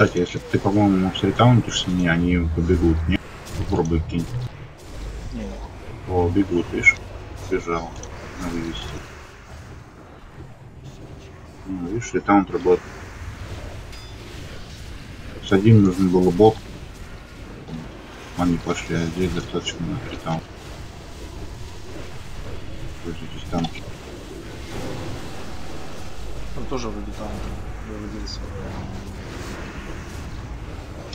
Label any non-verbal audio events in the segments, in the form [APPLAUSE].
Кстати, если ты, по-моему, сретаунтишься, не, они побегут, не? Попробуй кинь. Не, О, бегут, видишь? Бежал. Надо вывести. Ну, видишь, ретаунт работает. С одним нужен был бот. Они пошли, а здесь достаточно ретаунт. Пользуйтесь танки. он тоже вроде там выводился.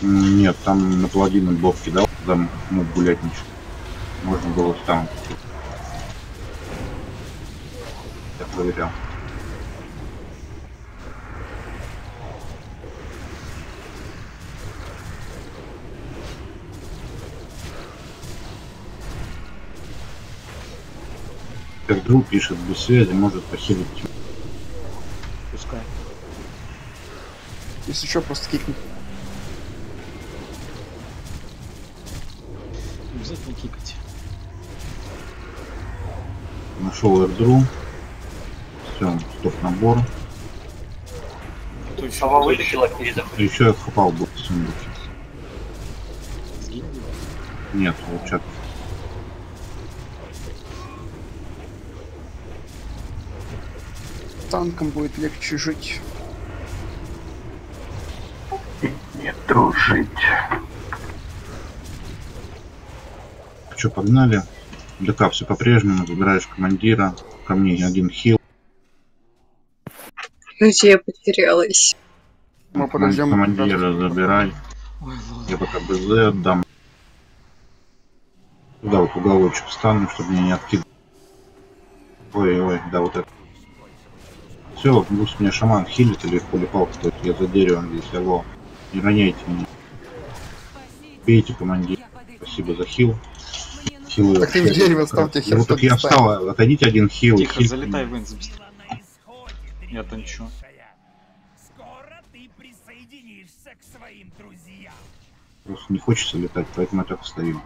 М, Нет, там на паладина бот кидал, там мог гулять ничего. Можно было танк. Я проверял. Как друг пишет без связи, может похилить Пускай. Если что, просто кикни. Обязательно кикать. Нашел эрдру. Все, стоп набор. Еще? Сова вытащила перезаход. Еще я хапал был в сундуке. Нет, вот чат. Танком будет легче жить. Не дружить. Че, погнали? ДК все по-прежнему, забираешь командира. Ко мне один хил. Где я потерялась? Мы подождем. Командира забирай. Ой. Я пока БЗ отдам. Туда вот уголочек встану, чтобы меня не откидывать. Ой, ой, да, вот это. Все, пусть меня шаман хилит или полипал кто-то. Я за деревом здесь, алло. Не роняйте меня. Бейте командир. Спасибо за хил. Хилы Так ты в дерево ставьте, хер Ну так я встал. отойдите один хил. Тихо, хил. залетай в быстрее. Я танчу. Скоро ты присоединишься к своим друзьям. Просто не хочется летать, поэтому я так стою.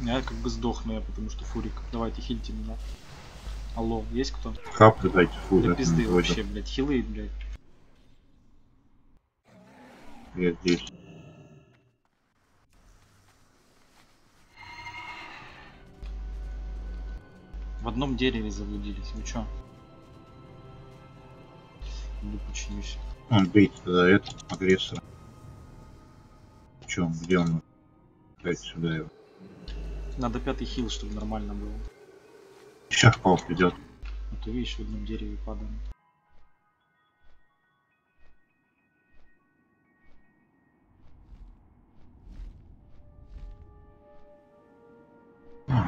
Я как бы сдохну я, потому что фурик. Давайте хильте меня. Алло, есть кто? Хап, дайте фу. Для это пизды вообще, блядь. Хилы, блядь. Я здесь. В одном дереве заблудились. Вы чё? Иду починюсь. Он бейте тогда это, агрессора. Че, где он? Дайте сюда его. Надо пятый хил, чтобы нормально было. Сейчас пал придет. А то видишь, в одном дереве падаем.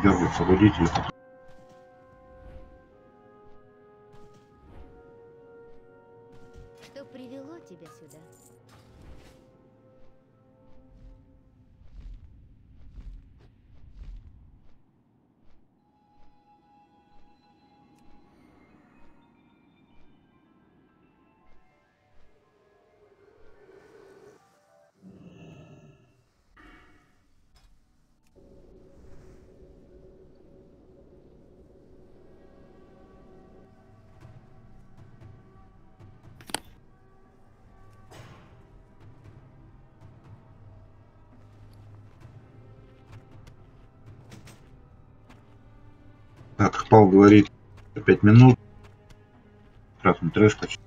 Дергается водитель. Пал говорит, 5 минут. Красный трэш почти.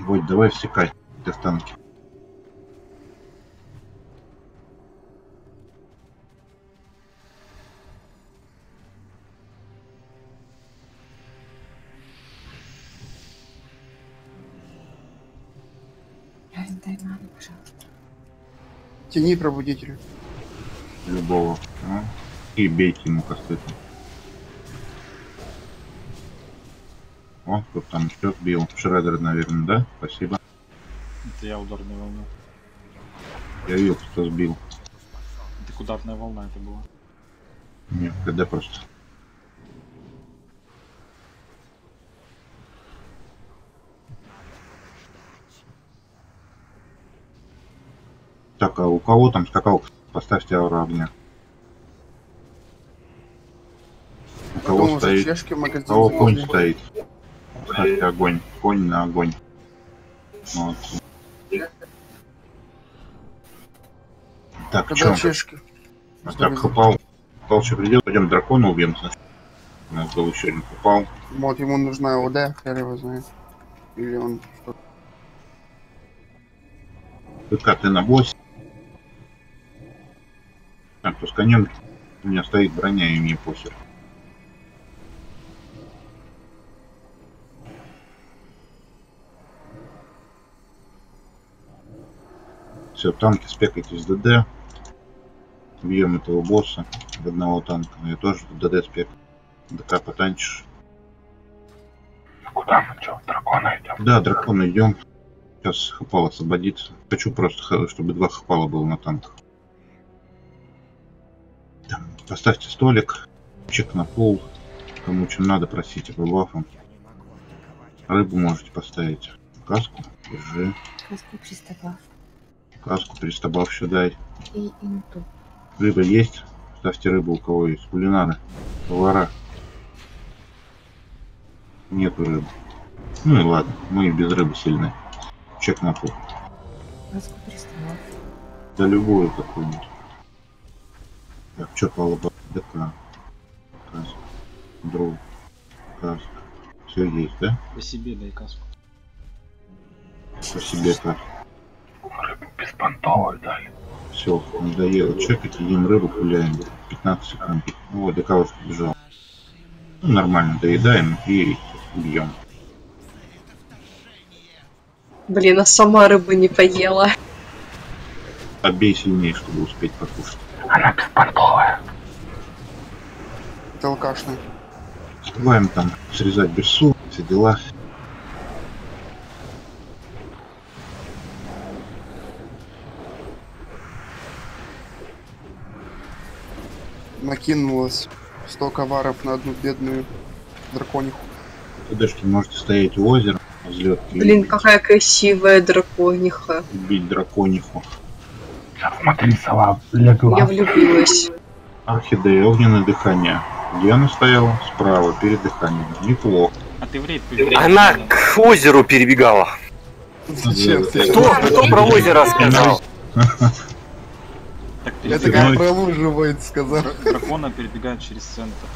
Вот, давай всекать в Тяни пробудителя. любого. а, И бейте ему кастетом. О, кто там еще бил? Шредер, наверное, да? Спасибо. Это я ударная волна. Я видел, кто сбил. Это ударная волна это была. Нет, КД просто. Так, а у кого там скакалка? Поставьте ауру огня. У кого Думал, стоит? чешки У кого конь стоит? Ставьте огонь. Конь на огонь. Молодцы. Так, Когда чё? чешки? А так, хапал. Хапал что придет? Пойдем дракона убьем. значит. У нас был еще один хапал. Вот ему нужна ОД, хер его знает. Или он что ПК ты на боссе. Конем у меня стоит броня и мне похер. Все, танки спекайтесь ДД. Бьем этого босса одного танка. Ну, Я тоже ДД спек. ДК потанчишь. Куда мы что, дракона идем? Да, дракон идем. Сейчас хапал освободится. Хочу просто, чтобы два хапала было на танках. Поставьте столик, чек на пол. Кому чем надо, просите по бафам. Рыбу можете поставить. Каску, держи. Каску приставав Каску, перестобав еще дай. и инту. Рыба есть? Ставьте рыбу у кого есть. Кулинары. Повара. Нету рыбы. Ну и ладно, мы и без рыбы сильны. Чек на пол. Каску приставав. Да любую какую-нибудь. Так, что палуба? ДК. Каск. Дров. Каск. Все есть, да? По себе дай каску. По себе каск. Рыбу беспонтовую дали. Все, надоело чекать, едим рыбу, гуляем. 15 секунд. Ну, Вот, ДК уже побежал. Ну, нормально, доедаем и бьем. Блин, а сама рыбу не поела. Обей сильнее, чтобы успеть покушать. Она беспонтовая. Это алкашный. Успеваем там срезать берсу, все дела. Накинулось 100 коваров на одну бедную дракониху. ТДшки можете стоять у озера, взлет. Блин, какая красивая дракониха. Убить дракониху. Смотри, сова легла. Я влюбилась. Орхидея, огненное дыхание. Где она стояла? Справа, перед дыханием. Неплохо. А ты в рейд прибеги. Она к озеру перебегала. Зачем ты? Кто, кто про озеро сказал? Так Это как про лужу Войт сказал. Дракона перебегает через центр.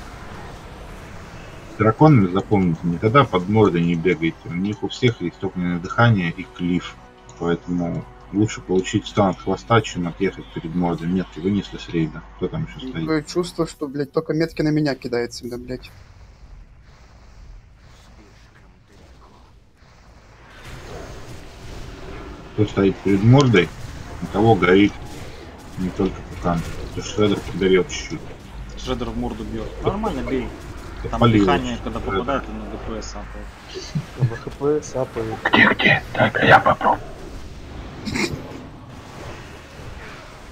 Драконами запомните, никогда под мордой не бегайте. У них у всех есть огненное дыхание и клиф. Поэтому лучше получить стан от хвоста, чем отъехать перед мордой. Метки вынесли с рейда. Кто там еще стоит? Такое чувство, что, блядь, только метки на меня кидает всегда, блядь. Кто стоит перед мордой, у того горит не только пукан. Потому что Шредер подгорел чуть-чуть. Шредер в морду бьет. Нормально бей. Там Полил. дыхание, когда попадает, он на ДПС апает. Где, где? Дай-ка я попробую.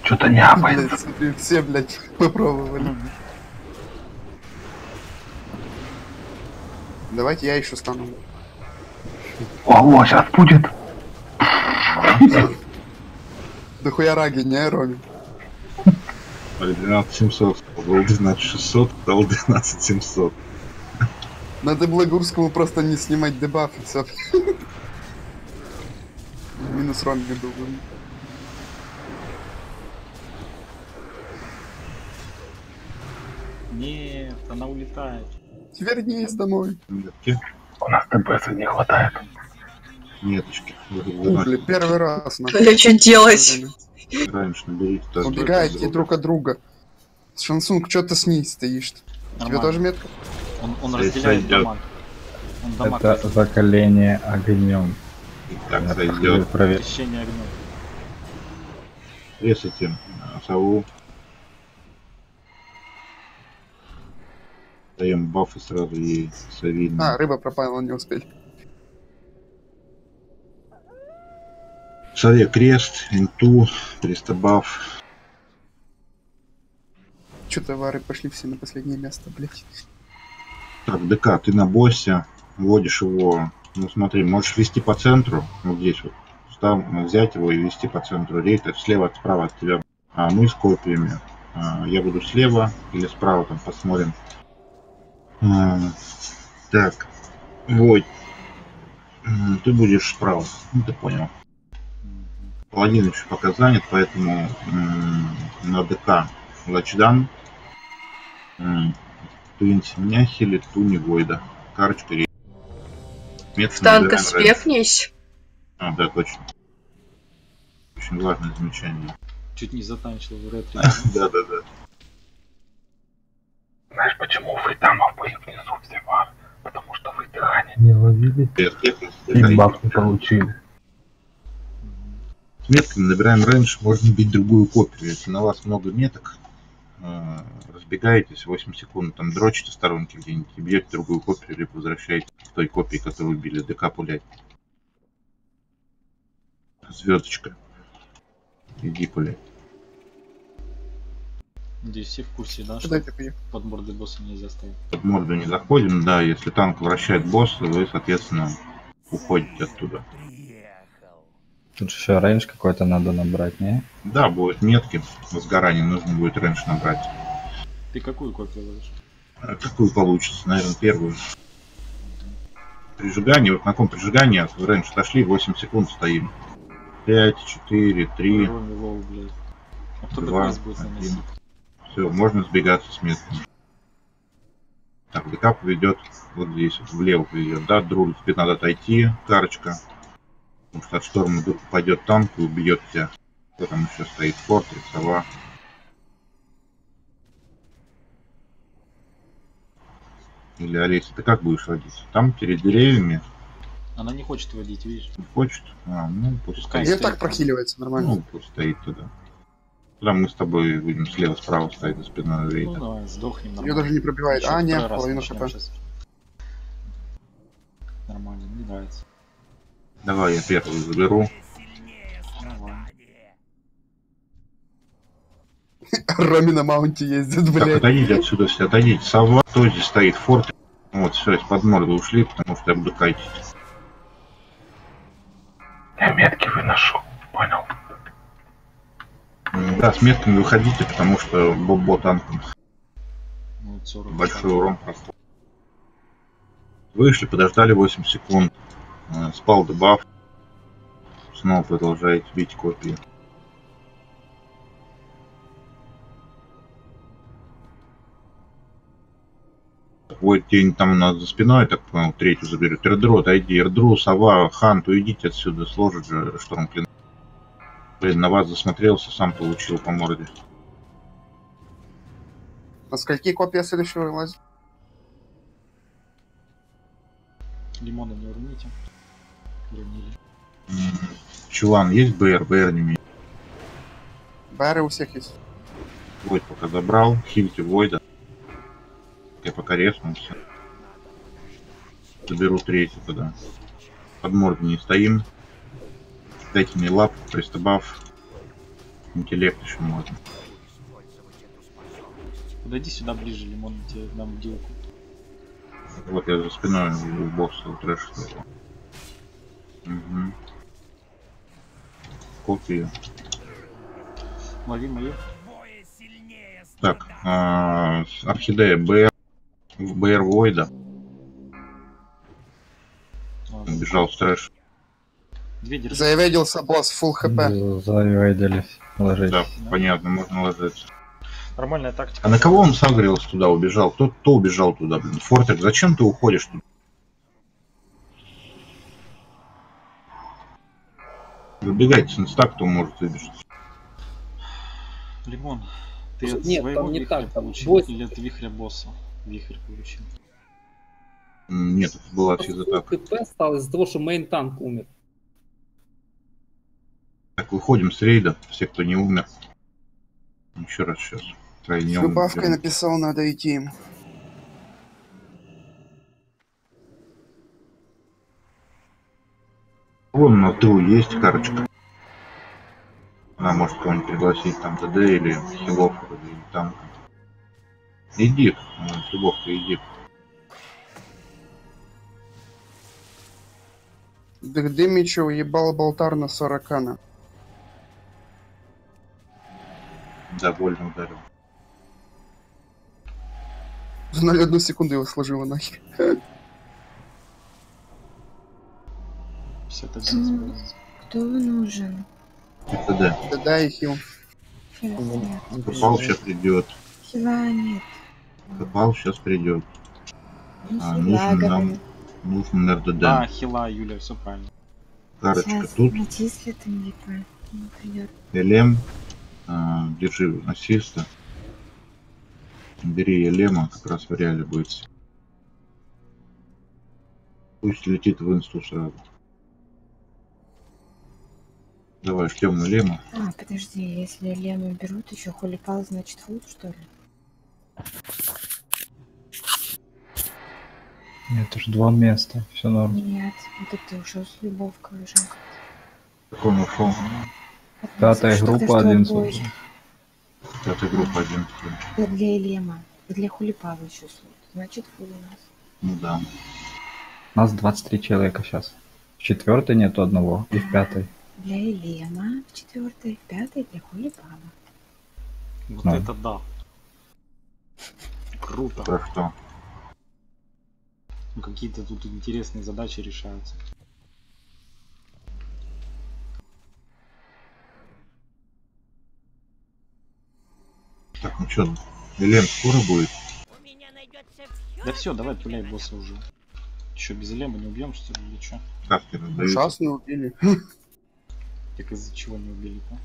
Что-то не апает. Блядь, смотри, все, блядь, [LAUGHS] попробовали. Давайте я еще стану. Ого, сейчас будет. Да хуя раги, не, Роми? 12700, был 12600, стал 12700. Надо Благурскому просто не снимать дебаф и все. Минус Роми был. Нет, она улетает. Вернись домой. У нас ТБС не хватает. выносите. блядь, первый раз. нахуй. Бля, что делать? Раньше наберите. Убегайте друг от друга. Шансунг, что ты с ней стоишь? Тебе Нормально. тоже метка? Он, он разделяет дамаг. Он дамаг Это закаление огнем. Так Я сойдет. проходил проверку. Освещение огнем. Ресайте э, сову. Даем бафы сразу ей совидно. А, рыба пропала, не успели. Сове крест, инту, 300 баф. Че товары пошли все на последнее место, блядь. Так, ДК, ты на боссе, вводишь его, ну смотри, можешь вести по центру, вот здесь вот, став- взять его и вести по центру рейта слева, справа от тебя. А мы с копиями. А, я буду слева или справа, там посмотрим. А, так, вот. Ты будешь справа. Ну, ты понял. Паладин еще пока занят, поэтому на ДК Лачдан. Туинси меня хилит, Туни Войда. Карочка В танка спекнись. А, да, точно. Очень важное замечание. Чуть не затанчил в ретро. [LAUGHS] Да, да, да. Знаешь, почему вы там были внизу все вар? Потому что вы дыхание Не ловили? Фидбак не получили. Метками набираем раньше, можно бить другую копию. Если на вас много меток, разбегаетесь 8 секунд, там дрочите сторонки где-нибудь и бьете другую копию, либо возвращаетесь к той копии, которую убили, ДК пулять. Звездочка. Иди пулять. Надеюсь, все в курсе, да, что под мордой босса нельзя ставить. Под морду не заходим, да, если танк вращает босса, вы, соответственно, уходите оттуда. Тут же еще рейндж какой-то надо набрать, не? Да, будут метки возгорания, нужно будет раньше набрать. Ты какую копию ловишь? А Какую получится? Наверное, первую. Прижигание, вот на ком прижигание, раньше дошли, 8 секунд стоим. 5, 4, 3, Кроме лоу, блядь. А кто Два, ДКС будет один. наносить? все, можно сбегаться с места. Так, ДК поведет вот здесь, вот влево поведет, да, друг, теперь надо отойти, карочка. Потому что от шторма вдруг попадет танк и убьет тебя. Кто там еще стоит? Форт и сова. Или Олеся, ты как будешь водить? Там перед деревьями Она не хочет водить, видишь? не хочет? А, ну пусть Пускай стоит. Я так прохиливается, нормально. Ну, пусть стоит туда. Туда мы с тобой будем слева-справа стоять за спиной Ну рейда. давай, сдохнем Ее нормально. даже не пробивает. Ещё А, нет, хп. щас. Нормально, мне нравится. Давай я первый заберу. [LAUGHS] Роми на маунте ездит, Так, блядь. отойдите отсюда все, отойдите. Сова, кто здесь стоит? Форт. Вот, все, из-под морды ушли, потому что я буду кайтить. Я метки выношу. Понял? Да, с метками выходите, потому что Бобо танком Ну, вот 40. большой урон прошел. Вышли, подождали 8 секунд. Э, Спал дебаф. Снова продолжаете бить копии. Ой, тень там у нас за спиной, так понял, третью заберет. Эрдру, отойди. Эрдру, Сова, Хант, уйдите отсюда, сложит же шторм клин. Блин, на вас засмотрелся, сам получил по морде. На скольки копия следующего вылазит? Лимона не урните. Уронили. М, Чулан, есть БР? БР не имеет. Бары у всех есть. Войд пока забрал. Хильте Войда. Я пока резнулся. Заберу третий тогда. Под мордой не стоим. Дайте мне лапку, пристабав. Интеллект еще можно. Подойди сюда ближе, Лимон, тебе дам дилку. Вот я за спиной у босса у трэша стоял. Угу. Копию. Лови мою. Так, а, орхидея БР. БР Войда. Ладно. Убежал с трэш. Две держи. Заяведился босс, full хп. Завиделись. Ложись. Да, понятно, можно ложиться. Нормальная тактика. А на кого он сагрился туда, убежал? Кто, кто убежал туда, блин? Фортек, зачем ты уходишь туда? Выбегайте с инста, кто может выбежать. Лимон, ты от Нет, своего там не вихря так, там получил босс- или от вихря босса? Вихрь получил. Нет, это была физатака. КП стал из-за того, что мейн танк умер. Так, выходим с рейда, все, кто не умер. Еще раз сейчас. С любавкой написал, надо идти им. Вон на тылу есть карточка. Она может кого-нибудь пригласить там ТД или хилов или там. Иди, э, Любовка, иди. Дымичу ебал болтар на 40 на. Да, больно ударил. За 0,1 секунду его сложило нахер. [LAUGHS] 51 Кто нужен? ТТД. Да да, и хил. Сейчас нет. Попал, сейчас придет. Хила нет. Попал, сейчас придет. Ну, А, нужен нам, нужен РДД. Да, хила, Юля, все правильно. Карочка Сейчас тут. начислят и мне придет. Элем. а, держи ассиста. Бери Элема, как раз в реале будет. Пусть летит в инсту сразу. Давай, ждем Элема. А, подожди, если Лему берут, еще холипал, значит фут, что ли? Это ж два места, все норм. Нет, вот это ушел с любовкой уже. Как он ушел? Пятая группа, 11. бой. Пятая группа 11. Это для Лема. Для хулипала еще слот. Значит, фул у нас. Ну да. У нас 23 человека сейчас. В четвертой нету одного, и в пятой. Для Элема в четвертой, в пятой для хулипала. Вот Да. это да. Круто. Про что? Ну, Какие-то тут интересные задачи решаются. Так, ну что, Элем скоро будет? У меня найдется Да все, давай пуляй босса уже. Че, без элема не убьем, что ли, или что? Каски раздают. Сейчас не убили. Так из-за чего не убили-то?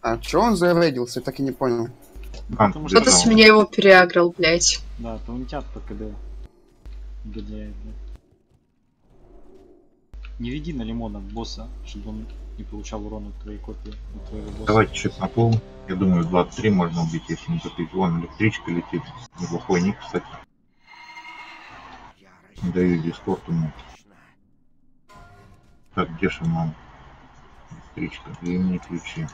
А чё он зарейдился, так и не понял. Потому что Кто-то с меня его переаграл, блядь. Да, таунтят по КД. Гоняет, да. Не веди на лимона босса, чтобы он не получал урона от твоей копии, от твоего босса. Давайте чек на пол. Я думаю, 23 можно убить, если не тупить. Вон электричка летит. Неплохой ник, кстати. Даю дискорд ему. Так, где шаман? Электричка. Мне ключи.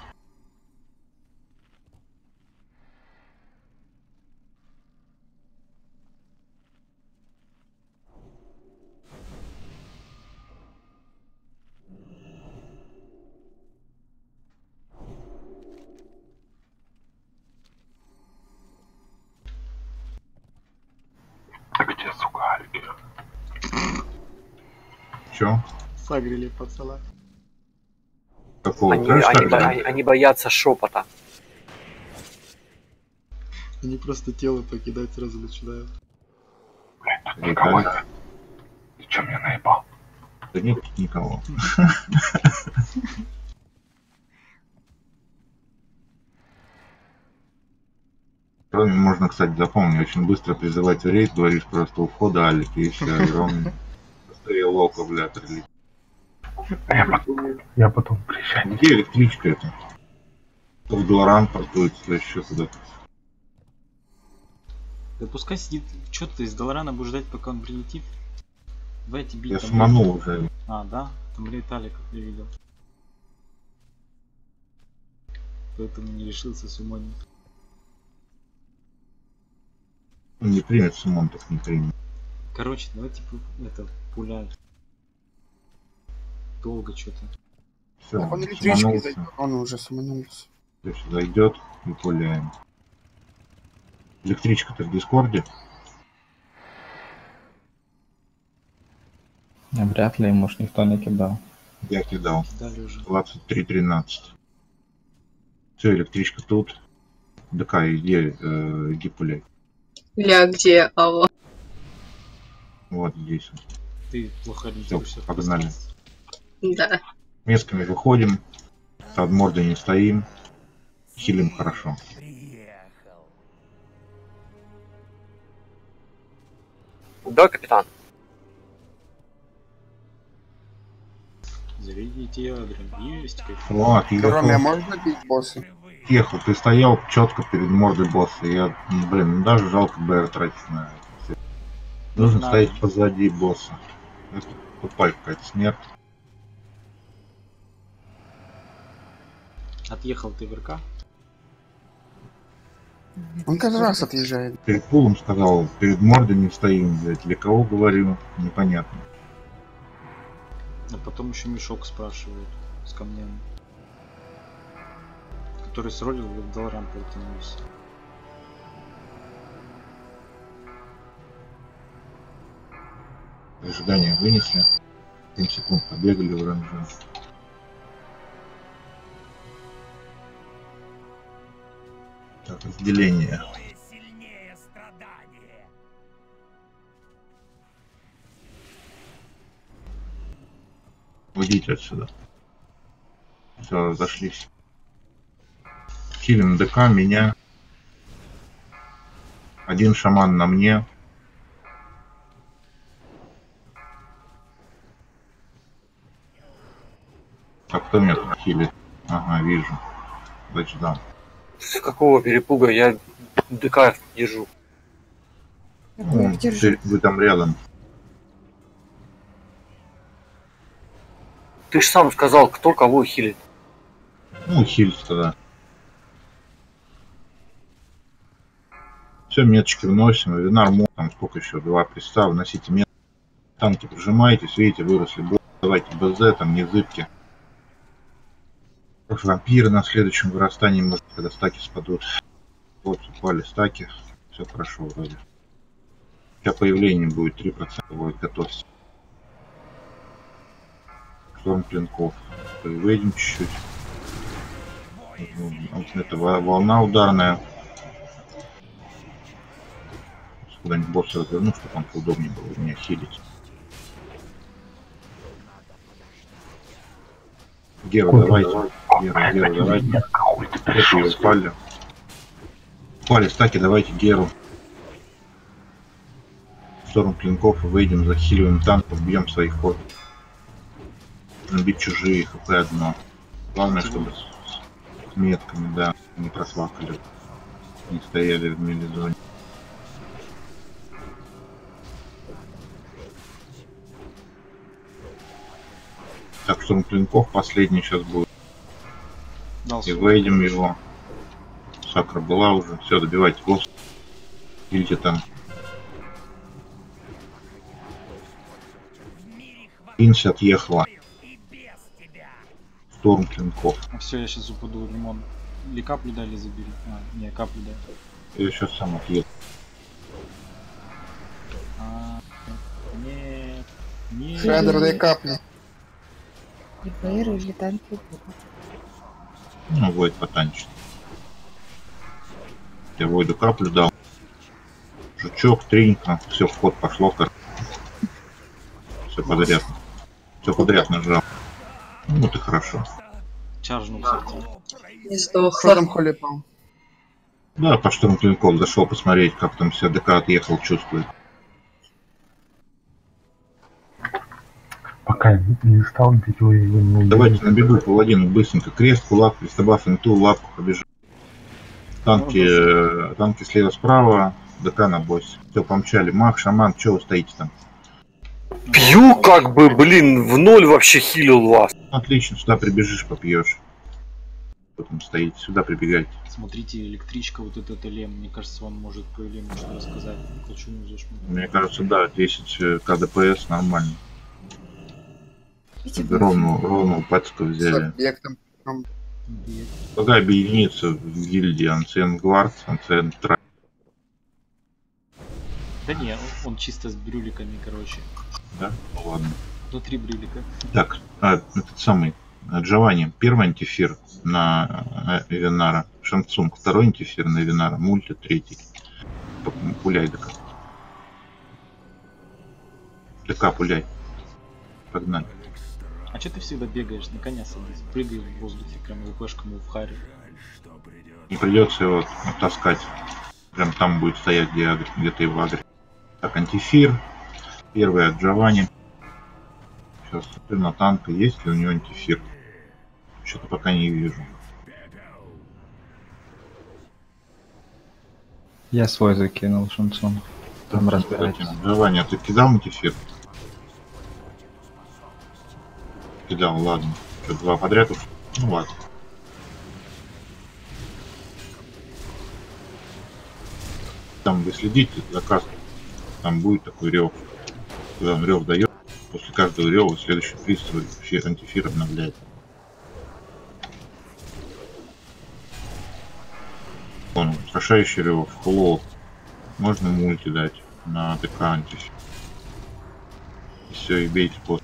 А где сугарики? Чё? Сагрили пацана. Какого? Они, Знаешь, они как бо- они- они боятся шепота. Они просто тело покидать сразу начинают. Блять, тут никого нет. Ты чё меня наебал? Да нет тут никого. Кроме можно, кстати, запомнить, очень быстро призывать в рейд, говоришь просто у входа Алик, и все, и он [LAUGHS] быстрее лока, бля, прилетит. А я потом, я потом приезжать. Где электричка это? То в Долоран портуется, то еще куда-то. Да пускай сидит. Чё ты из Долорана будешь ждать, пока он прилетит? Давайте бить Я там сманул уже. А, да? Там летали, как я видел. Поэтому не решился сумонить. Не примет Симон, так не примет. Короче, давайте пу- это пулять. Долго что-то. Все, он электричкой сманулся. зайдет, он уже саманулся. Всё, зайдет и пуляем. Электричка-то в Дискорде. Вряд ли, может, никто не кидал. Я кидал. Кидали уже. 23.13. Все, электричка тут. ДК, иди, э, иди пуляй. Ля, где Ава? Вот здесь. Ты плохо ориентируешься. погнали. [LAUGHS] Да. Местами выходим. Под мордой не стоим. Хилим хорошо. Приехал. Да, капитан? Заведите ядра. Есть. О, Кроме, можно бить босса? Отъехал. Ты стоял четко перед мордой босса. Я, ну, блин, ну даже жалко БР тратить на это. Нужно Надо. стоять позади босса. Это тупая какая-то смерть. Отъехал ты в РК. Он каждый раз отъезжает. Перед пулом сказал, перед мордой не стоим, блядь. Для кого говорю, непонятно. А потом еще мешок спрашивают с камнями. Который сролил в Далрам протянулся. Ожидание вынесли. 7 секунд побегали в оранжевом. Разделение. Уйдите отсюда. Все, разошлись. Хилим ДК, меня. Один шаман на мне. Так, кто меня тут хилит? Ага, вижу. Значит, да. С какого перепуга я ДК держу? Держу. ты- вы там рядом. Ты же сам сказал, кто кого хилит. Ну, хилить тогда. Все, меточки вносим. Винар мод, там сколько еще? Два приста, вносите мет. Танки прижимаетесь, видите, выросли. Давайте БЗ, там не зыбки. Вампиры на следующем вырастании, может, когда стаки спадут. Вот, упали стаки. Все хорошо вроде. Сейчас появление будет 3%, будет готовься. Шторм клинков. Выйдем чуть-чуть. Вот это во- волна ударная. Куда-нибудь босса разверну, чтобы он поудобнее было меня хилить. Гера, давайте. Гера, Гера, давайте. Это спали. Спали стаки, давайте Геру. В сторону клинков и выйдем, захиливаем танков, бьем своих ход. Нужно бить чужие, хп одно. Главное, чтобы с, с метками, да, не просвакали. Не стояли в милизоне. Так, что клинков последний сейчас будет. Дал И выйдем его. Сакра была уже. Все, добивайте босс. Видите там. Инси отъехала. И без тебя. Шторм клинков. А все, я сейчас упаду лимон. Или каплю дали забили. А, не, каплю дали. Я сейчас сам отъеду. А, нет. Нет. Шредер, дай капли. И БР или танки будут. Ну, будет потанчить. Я Войду каплю дал. Жучок, тринька. Все, в ход пошло. Кор... Все подряд. Все подряд нажал. Ну, вот и хорошо. Чаржнул, кстати. Не Что сдохла. там холипал? Да, по штурм клинков зашел посмотреть, как там все ДК отъехал, чувствует. Пока не стал бить, его не. Давайте на бегу паладину быстренько. Крест, кулак, листобаф, инту, лапку побежим. Танки, э, танки слева-справа, ДК на боссе. Все, помчали. Маг, шаман, что вы стоите там? Пью как бы, блин, в ноль вообще хилил вас. Отлично, сюда прибежишь, попьешь. Кто там стоит? Сюда прибегайте. Смотрите, электричка, вот этот Элем, мне кажется, он может про Элем что рассказать. Мне кажется, да, 10 КДПС нормально. Ровно, ровно пацка С взяли. объектом. Предлагаю объединиться в гильдии Анцен Гвард, Анцен Тра. Да не, он- чисто с брюликами, короче. Да? Ну ладно. Внутри брюлика. Так, а, этот самый а, Джованни, первый антифир на э, Эвенара, Шансунг, второй антифир на Эвенара, мульти, третий. Пуляй ДК. ДК пуляй. Погнали. А че ты всегда бегаешь? На коня садись. Прыгай в воздухе, прям ЛПшком в харе. Не придется его таскать. Прям там будет стоять, где, агр- где ты в агре. Так, антифир. Первый от Джованни. Сейчас смотрю на танка, есть ли у него антифир. Что-то пока не вижу. Я свой закинул шансон. Там кстати, Джованни, а ты кидал антифир? Кидал, ладно. Что, два подряд уж? Ну ладно. Там вы следите за каской, там будет такой рев. Когда он рев дает, После каждого рева следующий свой фи- антифир обновляет. Он устрашающий рев, флот. Можно мульти дать на ДК антифир. И все, и бейте по.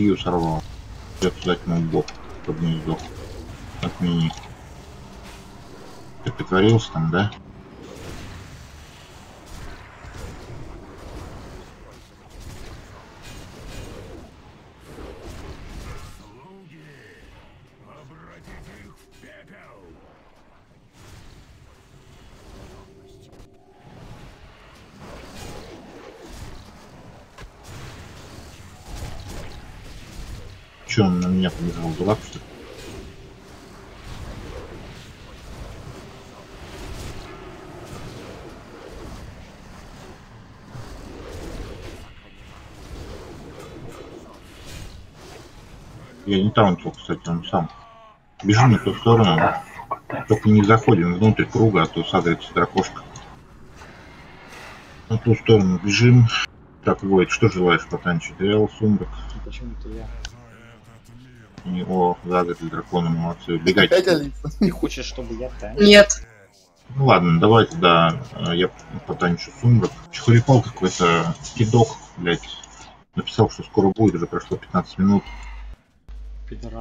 И Кию сорвал. Я туда к нему бок, чтобы не сдох. Отмени. Ты притворился там, да? Че он на меня побежал, дурак что? Я не таунтил, кстати, он сам. Бежим на ту сторону. Только не заходим внутрь круга, а то сагрится дракошка. На ту сторону бежим. Так, Войт, что желаешь потанчить? Реал, сумрак. Почему-то я. О, загадли драконы, молодцы. Бегайте. Опять Алиса. Ты хочешь, чтобы я там? Нет. Ну ладно, давайте, да, э, я потанчу сумрак. Чехурипал какой-то кидок, блядь. Написал, что скоро будет, уже прошло 15 минут.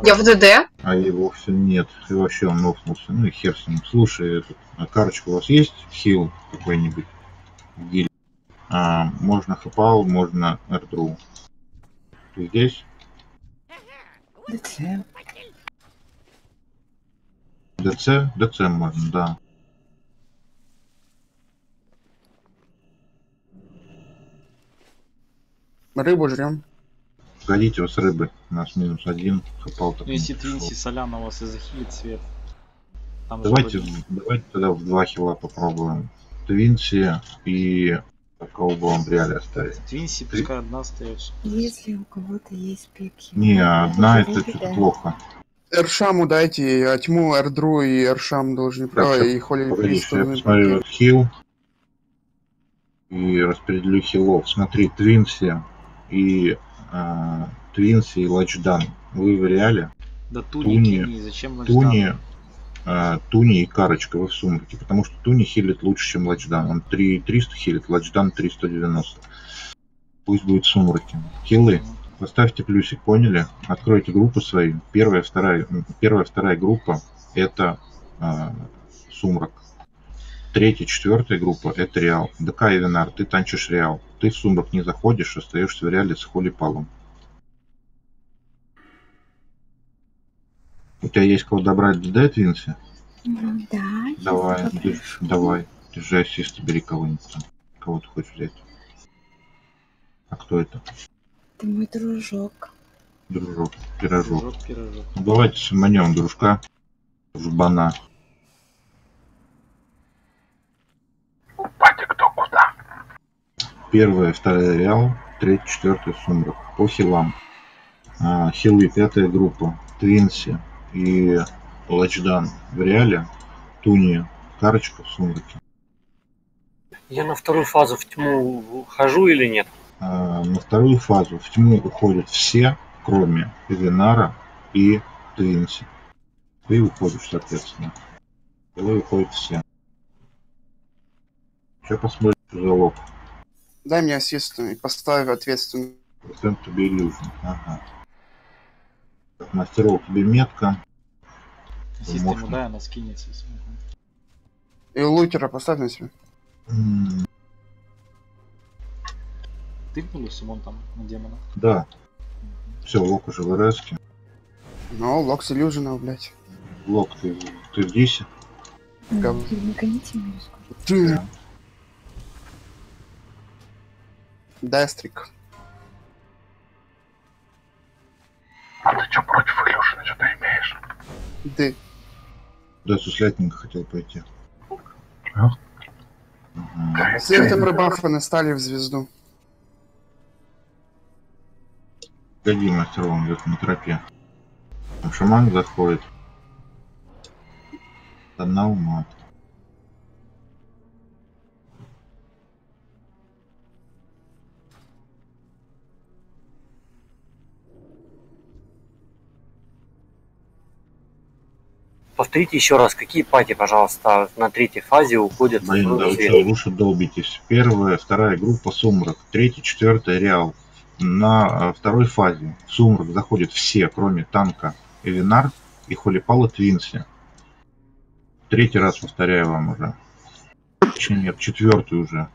Я в ДД. а его все нет. И вообще он нокнулся. Ну и хер с ним. Слушай, этот, а карточка у вас есть? Хил какой-нибудь? в гильдии? А, можно хапал, можно эрдру. Ты здесь? ДЦ. ДЦ? ДЦ можно, да. Рыбу жрем. Погодите, вас рыбы. У нас минус один. Хапал так Ну если. Твинси Соляна у вас и захилит свет. Там Давайте, давайте тогда в два хила попробуем. Твинси и какого бы вам реале оставить. Твинси пускай одна остается. Если у кого-то есть пеки. Не, одна это что-то плохо. Эршаму дайте, а тьму Эрдру и Эршам должны право, щас, и Холи Погоди, Прист я посмотрю хил. И распределю хилов. Смотри, Твинси и а, Твинси и Лачдан. Вы в реале? Да Туни, Туни, Кини, зачем Лачдан? Туни, а, Туни и Карочка вы в сумраке. Потому что Туни хилит лучше, чем Лачдан. Он 3 300 хилит, Лачдан 390. Пусть будет в сумраке. Хилы. Поставьте плюсик, поняли? Откройте группы свои. Первая, вторая, первая, вторая группа это а, сумрак. Третья, четвертая группа это реал. ДК и Винар, ты танчишь реал. Ты в сумрак не заходишь, остаешься в реале с холипалом. У тебя есть кого добрать ДД, Твинси? М, Да, я Давай, ты- давай. Ты же ассист, бери кого-нибудь там. Кого ты хочешь взять? А кто это? Ты мой дружок. Дружок, пирожок. Пирожок, пирожок. Ну, давайте суманем дружка. Жбана. Батя, кто куда? Первая, вторая реал, третья, четвертая сумрак. По хилам. А, хилы, пятая группа. Твинси и Лачдан в реале. Туни, Карочка в сумраке. Я на вторую фазу в тьму хожу или нет? А, на вторую фазу в тьму уходят все, кроме Винара и Твинси. Ты уходишь, соответственно. Хилы уходят все. Сейчас посмотрим, что за лоб. Дай мне ассист и поставь. Процент to be illusion. Ага. Так, мастеров тебе метка. Ассист Можно. дай, она скинется. И лутера поставь на себя. М, Тыкнули Симон там на демона? Да. Все, лок уже в РСке. Ну, Локс Иллюжина, блядь. Лок, ты, ты в дисе? Ну, Не гоните мою скажу. Ты. Дестрик. А ты что против Илюшина что-то имеешь? Ды. Да, суслятненько хотел пойти. А? Ага. Септембр бафаны стали в звезду. Погоди, мастер, он идет на тропе. Там шаман заходит. Канал мат. Повторите еще раз, какие пати, пожалуйста, на третьей фазе уходят Блин, в да вы что, лучше долбитесь. Первая, вторая группа Сумрак. Третья, четвертая Реал. На э, второй фазе в Сумрак заходят все, кроме танка Эвинар и Холипала Твинси. Третий раз повторяю вам уже. Точнее, нет, четвертый уже.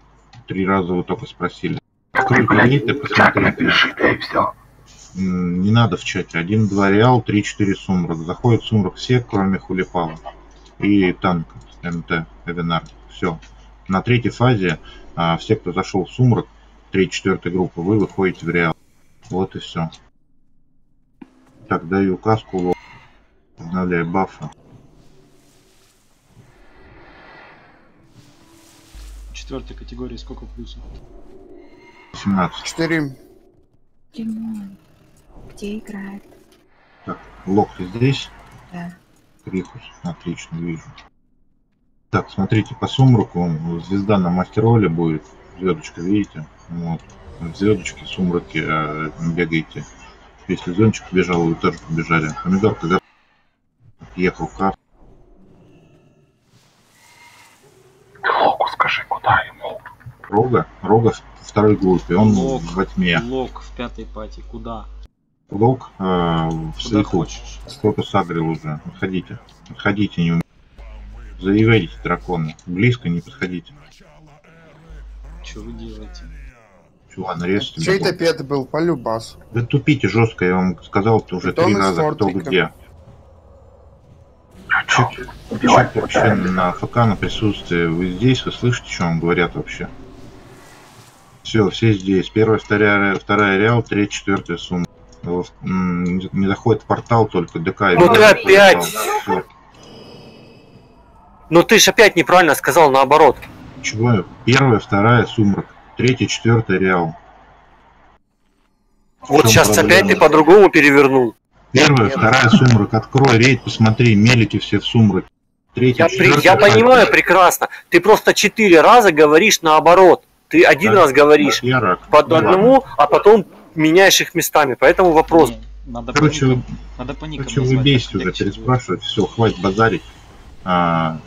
Три раза вы только спросили. В чате посмотрите. напиши, да и все. Не надо в чате. 1-2 Реал, 3-4 Сумрак. Заходит Сумрак все, кроме Хулипала. И танк МТ Эвенар. Все. На третьей фазе а, все, кто зашел в Сумрак, 3-4 группы, вы выходите в Реал. Вот и все. Так, даю каску, обновляю бафы. Четвертой категории сколько плюсов? 17. 4. Димон, где играет? Так, Лок, ты здесь? Да. Крихус, отлично, вижу. Так, смотрите, по сумраку звезда на мастероле будет. Звездочка, видите? Вот. В звездочке, сумраке э, бегаете. Если зончик побежал, вы тоже побежали. Помидорка за... Ехал каф. Ты Локу скажи, куда ему? Рога. Рога в второй группе. Он Лок. во тьме. Лок в пятой пати. Куда? Лок э, в свету. Кто-то сагрил уже. Отходите. Отходите, не умеете. Заявляйте дракона. Близко не подходите. Что вы делаете? Чувак, нарезайте. Чей-то меня. пет был по любасу. Вы тупите жестко, я вам сказал это уже Питон три раза, кто где. А? Чек вообще на ФК на присутствие. Вы здесь, вы слышите, что вам говорят вообще? Все, все здесь. Первая, вторая, вторая Реал, третья, четвертая сумма. Не заходит в портал только ДК. и Ну ты опять! Всё. Но ты ж опять неправильно сказал наоборот. Чего? Первая, вторая сумрак. Третья, четвертая Реал. Вот сейчас проблема? опять ты по-другому перевернул. Первая, вторая сумрак. Открой рейд, посмотри. Мелики все в сумрак. Третья, Я, при- я понимаю прекрасно. Ты просто четыре раза говоришь наоборот. Ты один Да. раз говоришь рак. по Ну одному, а потом меняешь их местами. Поэтому вопрос. Не, надо Короче, по вы, надо по короче, вы назвать, бесите так уже, переспрашивать. Все, хватит базарить. А,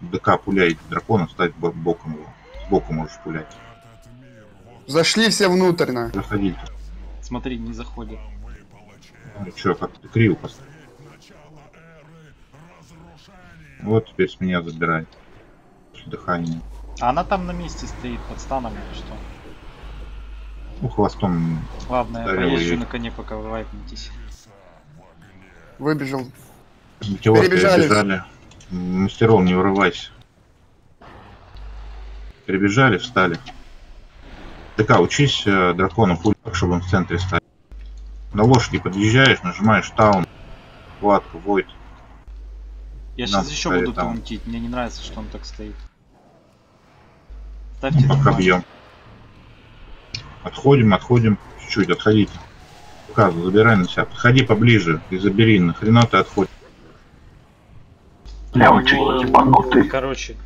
ДК пуляет дракона, стать бо- боком его. Сбоку можешь пулять. Зашли все внутрь, на. Заходите. Смотри, не заходит. Ну что, как ты криво поставил? Вот теперь с меня забирай. После дыхания. А она там на месте стоит под станом или что? Ну, хвостом. Ладно, я поезжу на коне, пока вы вайпнетесь. Выбежал. Метеор Перебежали. перебежали. Мастеров, не вырывайся. Перебежали, встали. ДК, учись э, дракона пуль, так, чтобы он в центре стоял. На лошади подъезжаешь, нажимаешь таун, хватку, войд. Я сейчас еще буду таунтить, мне не нравится, что он так стоит. Ставьте Ну, пока бьем. Отходим, отходим. Чуть-чуть, отходите. Указу, забирай на себя. Подходи поближе и забери. Нахрена ты отходишь? Я очень ебанутый. Короче,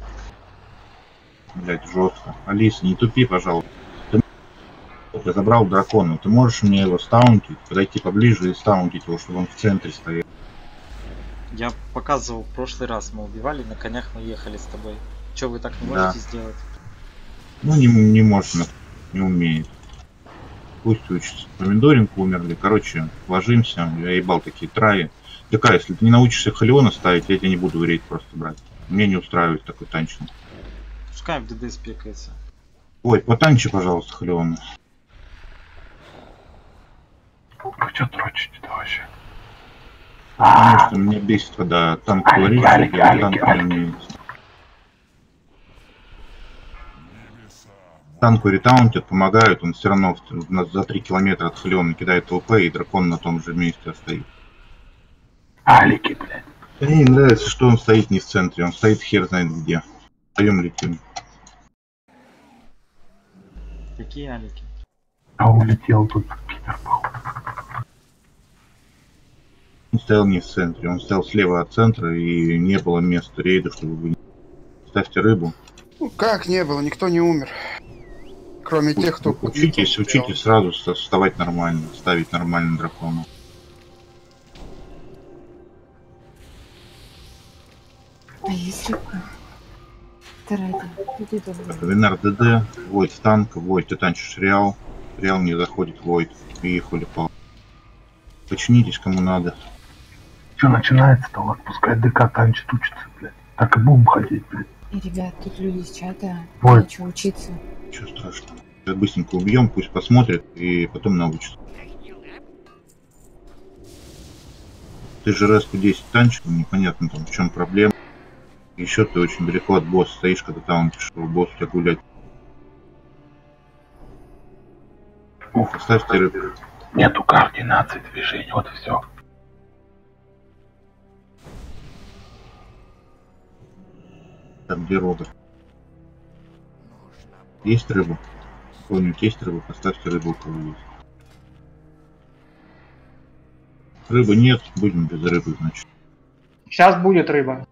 Блять, жестко. Алиса, не тупи, пожалуйста. Ты я забрал дракона. Ты можешь мне его стаунтить, подойти поближе и стаунтить его, чтобы он в центре стоял. я показывал в прошлый раз, мы убивали, на конях мы ехали с тобой. Че вы так не Да. можете сделать? Ну, не, не может, на- не умеет. Пусть учится. Помидоринку умерли. Короче, ложимся. Я ебал такие траи. ДК, если ты не научишься Халиона ставить, я тебя не буду в рейд просто брать. Мне не устраивает такой танчинг. Пускай в ДД спекается. Ой, потанчи, пожалуйста, Халиона. Вы что дрочите-то вообще? Потому что меня бесит, когда танк говорит, что я танк не алики. Танку ретаунтят, помогают, он все равно за 3 километра от Хлеона кидает ЛП, и дракон на том же месте стоит. Алики, блядь. Мне не нравится, что он стоит не в центре, он стоит хер знает где. Вдвоем летим. Какие алики? А улетел тут пидор, походу. Он стоял не в центре, он стоял слева от центра, и не было места рейда, чтобы вы... Ставьте рыбу. Ну как не было, никто не умер. Кроме тех, кто... Учитесь, учитесь сразу вставать нормально, ставить нормально дракона. А иди домой. Винар ДД, Войд в танк, Войд ты танчишь Реал, Реал не заходит Войд и Холипал. Починитесь кому надо. Что начинается-то? Вот пускай ДК танчит, учится, блядь. Так и будем ходить, блядь. И, ребят, тут люди из чата. Ой. Нечего учиться. Ничего страшного. Сейчас быстренько убьем, пусть посмотрит и потом научится. Ты же резку 10 танчил, непонятно там в чем проблема. Еще ты очень далеко от босса стоишь, когда там пришел босс у тебя гулять. Поставьте рыбу. Нету координации движений, вот и все. Там где рога. Есть рыба? Кто-нибудь есть рыба? Поставьте рыбу у кого есть. Рыбы нет, будем без рыбы, значит. Сейчас будет рыба.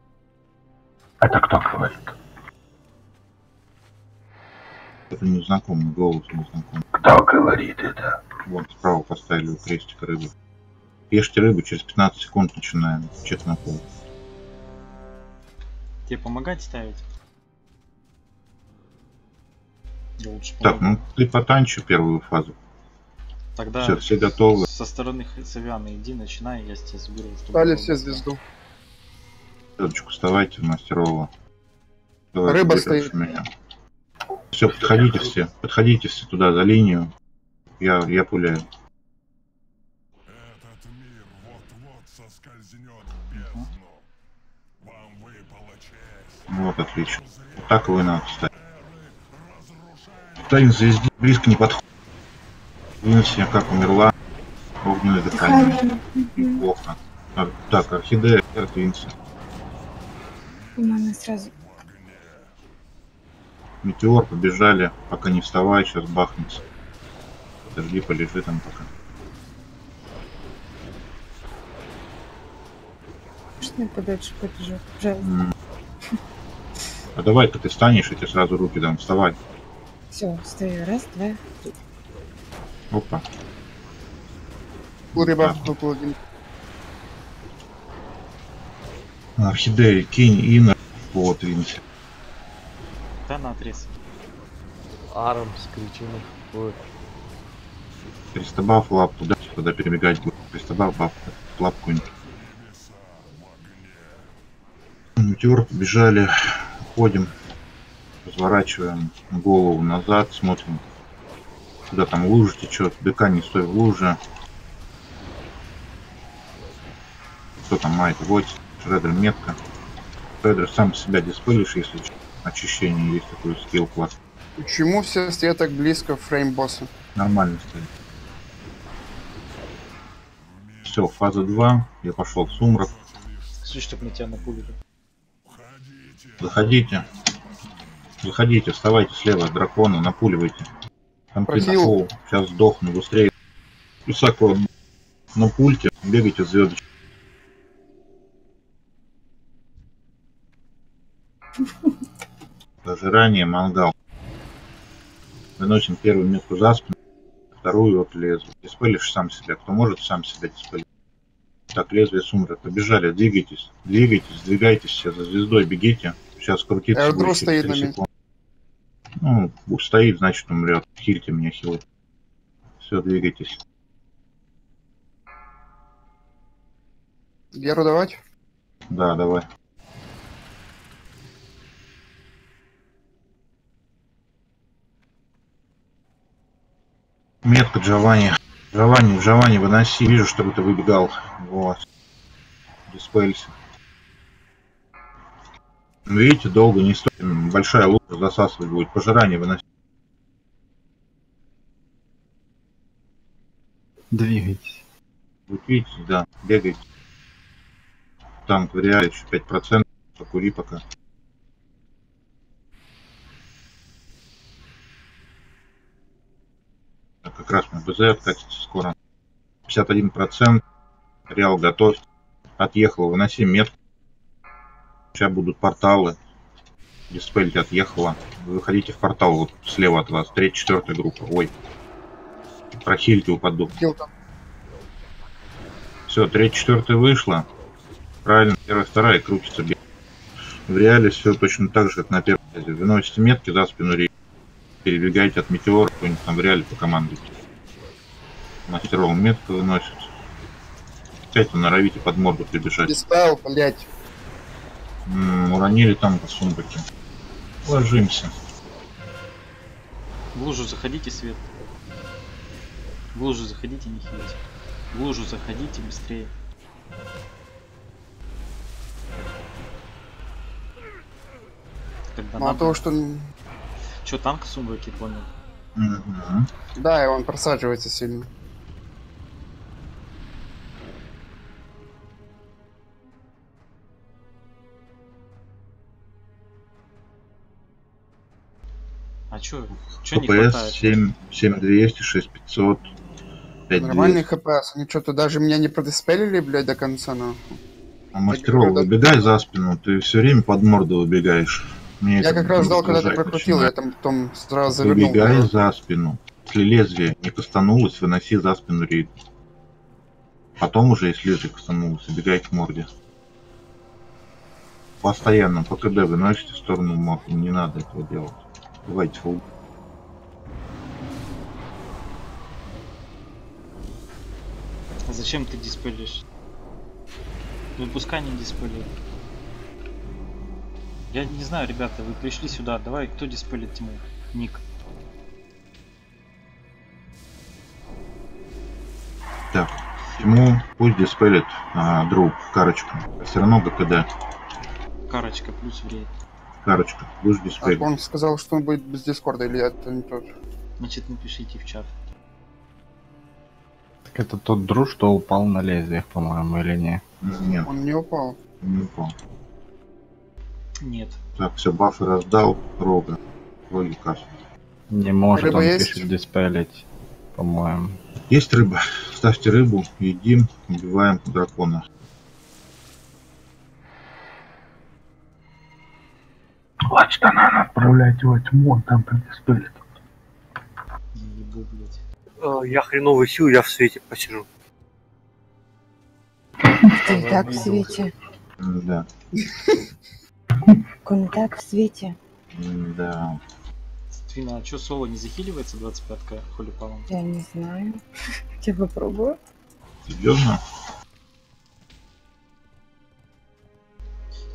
Это кто говорит? Это незнакомый голос, незнакомый. Кто говорит это? Вон справа поставили у крестика рыбы. Ешьте рыбу, через 15 секунд начинаем. Чек на пол. Тебе помогать ставить? Я лучше Так, ну ты потанчи первую фазу. Тогда всё, все готовы. Со стороны Савиана иди, начинай, я тебя заберу. чтобы Стали было все звезду. Седочку вставайте, мастерова. Давай, Рыба стоит. меня. Все, подходите все. Подходите все туда, за линию. Я, я пуляю. Вот, отлично. Вот так его и надо ставить. Тайн звезде близко не подходит. Видите, как умерла. Огненное дыхание. Неплохо. Так, Так, орхидея. У мамы сразу. Метеор, побежали. Пока не вставай, сейчас бахнется. Подожди, полежи там пока. Можно я подальше побежу? Пожалуйста. М. А давай-ка ты встанешь, я тебе сразу руки дам. Вставай. Все, стою. Раз, два, три. Опа. Был один. Орхидея, кинь инер. Вот, двинься. Да, на отрез. Арм скриченных. Вот. Пристабав лапу, да, туда перебегать будет. Пристабав лапу, лапку инер. Метеор, побежали. Уходим. Разворачиваем голову назад, смотрим. Куда там лужа течет. ДК не стой в луже. Кто там мает? Вот, Шредер метка. Шредер сам себя диспелишь, если очищение есть такой скилл класс. Почему все стоят так близко фрейм босса? Нормально стоит. Все, фаза 2. Я пошел в сумрак. Скажи, чтоб на тебя напулили. Заходите. Заходите, вставайте слева от дракона, напуливайте. Там Просил. Сейчас сдохну быстрее. Высоко на пульте, бегайте звездочки. Пожирание, мангал. Выносим первую метку за спину, вторую от лезвия. Диспелишь сам себя. Кто может, сам себя диспелит. Так, лезвие сумрак. Побежали, двигайтесь. Двигайтесь, двигайтесь все за звездой, бегите. Сейчас крутится через стоит на секунды. Ну, стоит, значит умрет. Хильте меня, хилы. Все, двигайтесь. Геру давать? Да, давай. Метка Джованни. Джованни, Джованни, выноси. Вижу, чтобы ты выбегал. Вот. Диспельс. Ну, видите, долго не стоит. Большая лука засасывать будет. Пожирание выносить. Двигайтесь. Вот видите, да, бегайте. Танк в реале еще 5%. Покури пока. Как раз мы БЗ откатится скоро. 51%. Реал готов. Отъехал, выноси метку. Сейчас будут порталы. Диспельте отъехала. Вы выходите в портал вот слева от вас. Третья, четвертая группа. Ой. Прохильте упаду. Килл там. Все, третья, четвертая вышла. Правильно, первая, вторая крутится. В реале все точно так же, как на первой. фазе. Вы носите метки за спину ре- перебегаете от метеора, кто-нибудь там в реале по команде. Мастеровым метка выносит. Опять вы норовите под морду прибежать. Диспел, блять. М, уронили там по сумраке. Ложимся. В лужу заходите, Свет. В лужу заходите, не хилите. В лужу заходите быстрее. Когда Мало надо. того, что... Чё, танк в сумраке, понял? Мгм. Да, и он просаживается сильно. А чё, чё не хватает? 7, 7200, 6500, 5200. Нормальный ХПС. Они что-то даже меня не продиспелили, блядь, до конца, нахуй. А мастеров, выбегай за спину, ты все время под морду выбегаешь. Мне Я как раз ждал, когда ты прокрутил, я начинает. там потом сразу завернул. Выбегай за спину. Если лезвие не кастанулось, выноси за спину рейд. Потом уже, если лезвие кастанулось, убегай к морде. Постоянно по КД выносите в сторону морды, не надо этого делать. Фул. А зачем ты диспелишь? Ну пускай не диспелит. Я не знаю, ребята, вы пришли сюда. Давай, кто диспелит тьму? Ник. Так, ему пусть диспелит а, друг, карочка. Все равно ГКД. Карочка плюс в Карочка, будешь А диспелить. он сказал, что он будет без дискорда, или это не тот? Значит, напишите в чат. Так это тот друг, что упал на лезвиях, по-моему, или не? Нет, Он не упал. не понял. Нет. Так, все, бафы раздал, рога. Роги. Не может Рыба он есть? пишет диспелить, по-моему. Есть рыба? Ставьте рыбу, едим, убиваем дракона. Лачтанан отправляйте во тьму, он там предиспелит. Не ебу, блядь. Э, Я хреновый сил, я в свете посижу. Ты так в свете. Да, Он и так в свете. да. Твина, а чё соло не захиливается 25-ка холипалом? Я не знаю. [LAUGHS] Я попробую. Серьезно?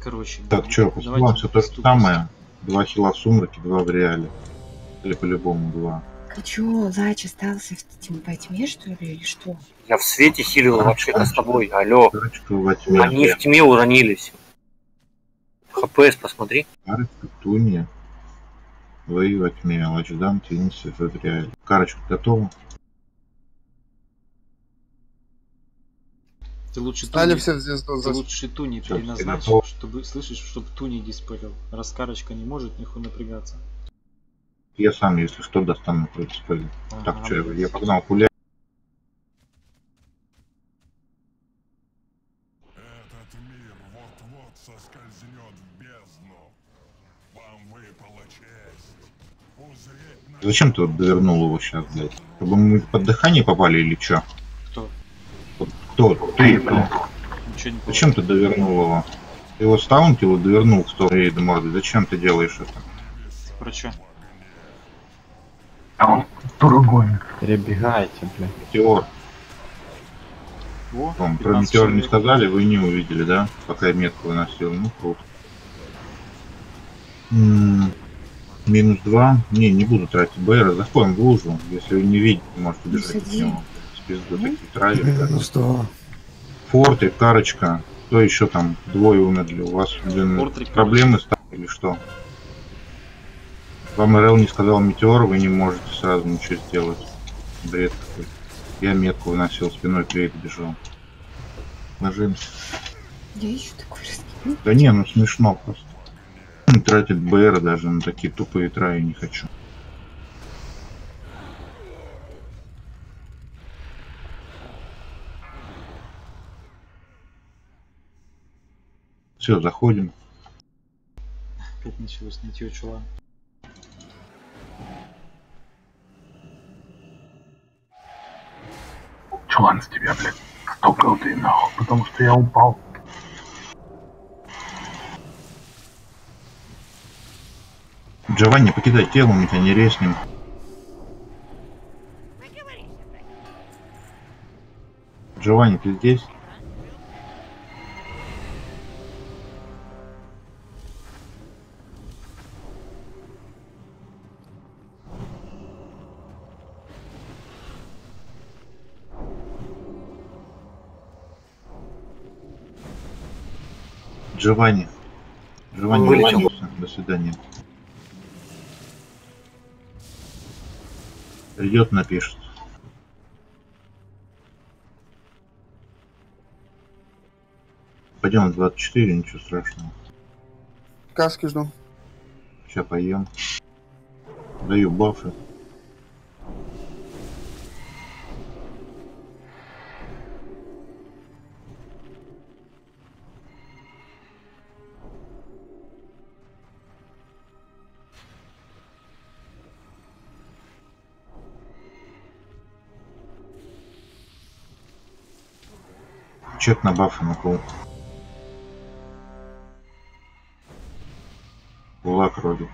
Короче, Так, блин, что, давайте все то же самое. Два хила в сумраке, два в реале. Или по-любому два. А чё, Лач остался в тьме, во тьме, что ли, или что? Я в свете хилил вообще-то с тобой. Во тьме. Они в тьме уронились. ХПС посмотри. Карочка, Туни. Вы во тьме, Лачдан, Тинси, в реале. Карочка готова? Ты лучше Стали Туни, все в звезду. ты за- лучше Туни Всё, переназначь, готов. чтобы, слышишь, чтобы Туни диспелил. Раз карочка не может, нихуй напрягаться. Я сам, если что, достану против. Так, Ага, что, я, я погнал пулять. Этот мир вот-вот соскользнет в бездну. Вам выпала честь узреть на Зачем ты вот довернул его сейчас, блядь? Чтобы мы под дыхание попали или чё? Кто? Ты, не Зачем ты довернул его? Ты его стаунтил и довернул в сторону рейда морды. Зачем ты делаешь это? Про чё? А он другой. Перебегайте, блин. Метеор. О, Вам про 15 метеор не сказали, вы не увидели, да? Пока я метку выносил. Ну, круто. М, Минус два. Не, не буду тратить БР. Заходим в лужу. Если вы не видите, можете бежать от него. С пизду такие травят. Минус два. Форты, карочка. Кто еще там? Двое умерли. У вас, блин, Фортрик, проблемы стали или что? Вам РЛ не сказал метеор, вы не можете сразу ничего сделать. Бред какой. Я метку выносил спиной клей бежал. Ложимся. Я ищу такой раскид. Да не, ну смешно просто. Тратит БР даже на такие тупые траи не хочу. Все, заходим. Опять началось нытье чула. Чулан с тебя, блядь, стукал ты нахуй, потому что я упал. Джованни, покидай тело, мы тебя не резнем. Джованни, ты здесь? Джованни. Джованни, Вылетел. До свидания. Придет, напишет. Пойдем 24, ничего страшного. Каски жду. Сейчас поем. Даю бафы. Чек на бафы на кол. Кулак вроде.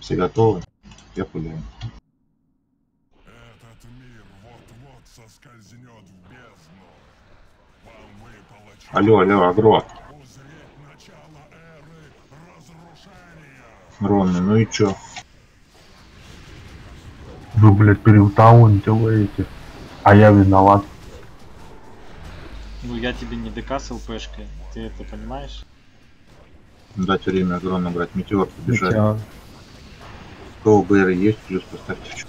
Все готовы? Я пуляю. Этот мир вот-вот соскользнет в бездну. Вам честь Алло, алло, агро. Ронный, ну и чё? Вы, блядь, переутаунтиваете. А я виноват. Ну я тебе не декасил пешкой, ты это понимаешь? Дать время агро набрать. Метеор побежать. Метеор. БР есть, плюс поставьте в чат.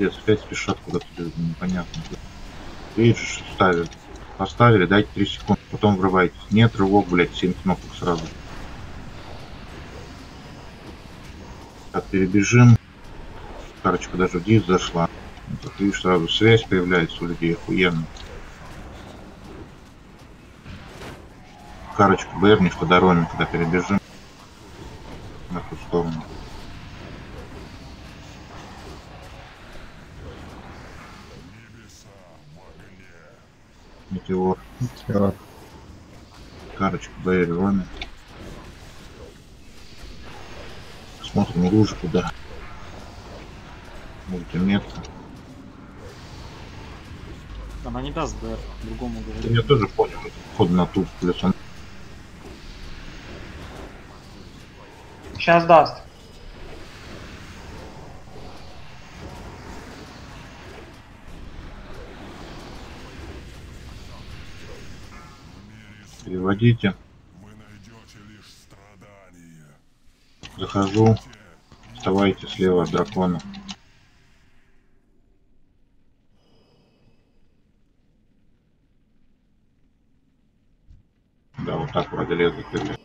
Опять спешат куда-то, непонятно. Видишь, ставят. Поставили, дайте 3 секунды, потом врывайтесь. Нет, рывок, блядь, 7 кнопок сразу. Так, перебежим. Карочка даже в диск зашла. Вот видишь, сразу связь появляется у людей, охуенно. Карочка БРнишь по дороге, когда перебежим на ту сторону. Метеор. Метеор. Карочка Бэйр Роме. Смотрим лужи куда. Мультиметка. Она не даст ДР, другому говорю. я тоже понял. Ход на тут плюс он. Сейчас даст. Переводите. Вы найдете лишь страдания. Захожу. Вставайте слева от дракона. Лезут. ребят.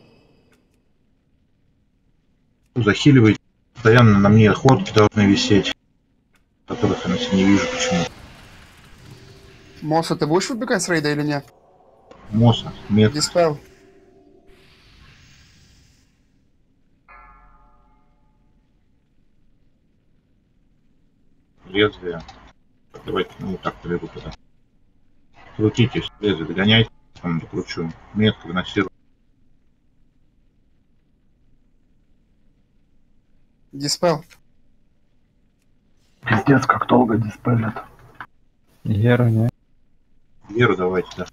Захиливайте. Постоянно на мне ходки должны висеть. Которых я на себе не вижу почему. Моса, ты будешь выбегать с рейда или нет? Моса, мет. Диспел. лезвие. Давайте, ну так приведу туда. Крутитесь, лезвие догоняйте, там докручу. Метку выносирую. Диспел. Пиздец, как долго диспелят. Гера, не? Веру давайте, да.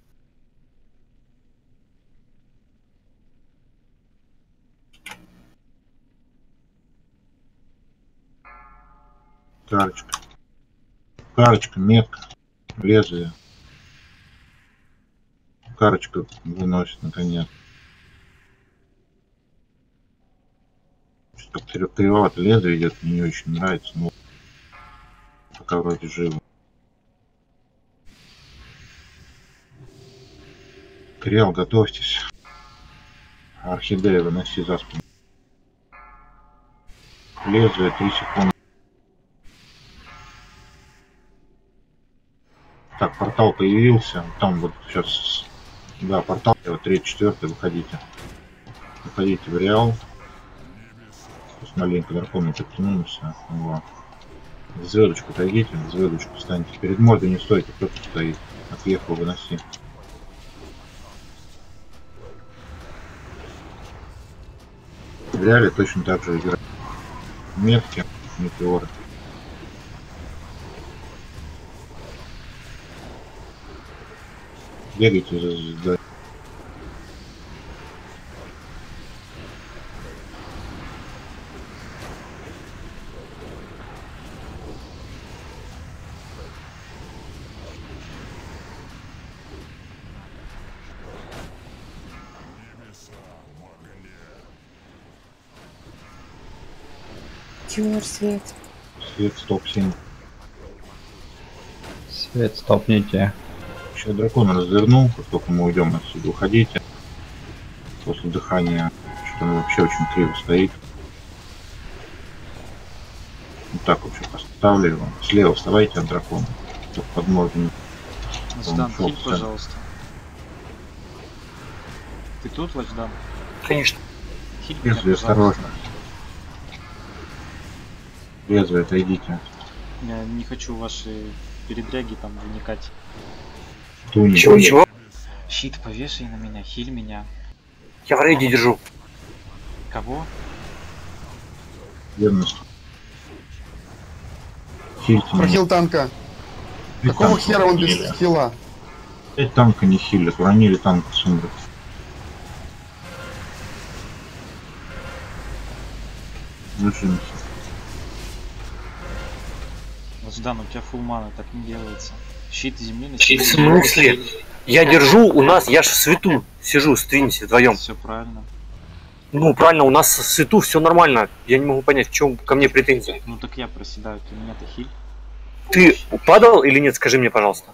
Карочка. Карочка, метка, лезвие. Карочка выносит наконец. Как кривовато лезвие идет, мне не очень нравится, но пока вроде живо. Криал, готовьтесь. Орхидея, выноси за спину. Лезвие 3 секунды. Так, портал появился. Там вот сейчас... Да, портал. Вот третий, четвертый, выходите. Выходите в Реал. Сейчас маленько драконы подтянулся. Вот. В звездочку отойдите, в звездочку встаньте. Перед мордой не стойте, кто тут стоит. Отъехал, выноси. В реале точно так же играть. Метки, метеоры. Бегайте за звездой. Свет. Свет, стоп, 7. Свет, стопните. Еще дракон развернул, как только мы уйдем отсюда, уходите. После дыхания, что он вообще очень криво стоит. Вот так вообще поставлю его. Слева вставайте от дракона. Чтоб под морду ушел хиль, пожалуйста. Ты тут, Вачдан? Конечно. Хиль меня, Лезвие пожалуйста. Лезвие отойдите. Я не хочу ваши передряги там вникать. Туни. Чего, чего? Щит повешай на меня, хиль меня. Я в рейде держу. Кого? Верность. Хильте меня. Прохил танка. Ведь Какого танка хера он без хилят. хила? Опять танка не хилят, уронили танк в сумрак. Зажимся. Вачдан, у тебя фулл мана, так не делается. Щит земли на В смысле? Я держу, у нас, я же в свету сижу с Твинси вдвоем. Все правильно. Ну, правильно, у нас свету все нормально. Я не могу понять, в чем ко мне претензии. Ну так я проседаю, ты меня-то хиль. Ты падал или нет, скажи мне, пожалуйста.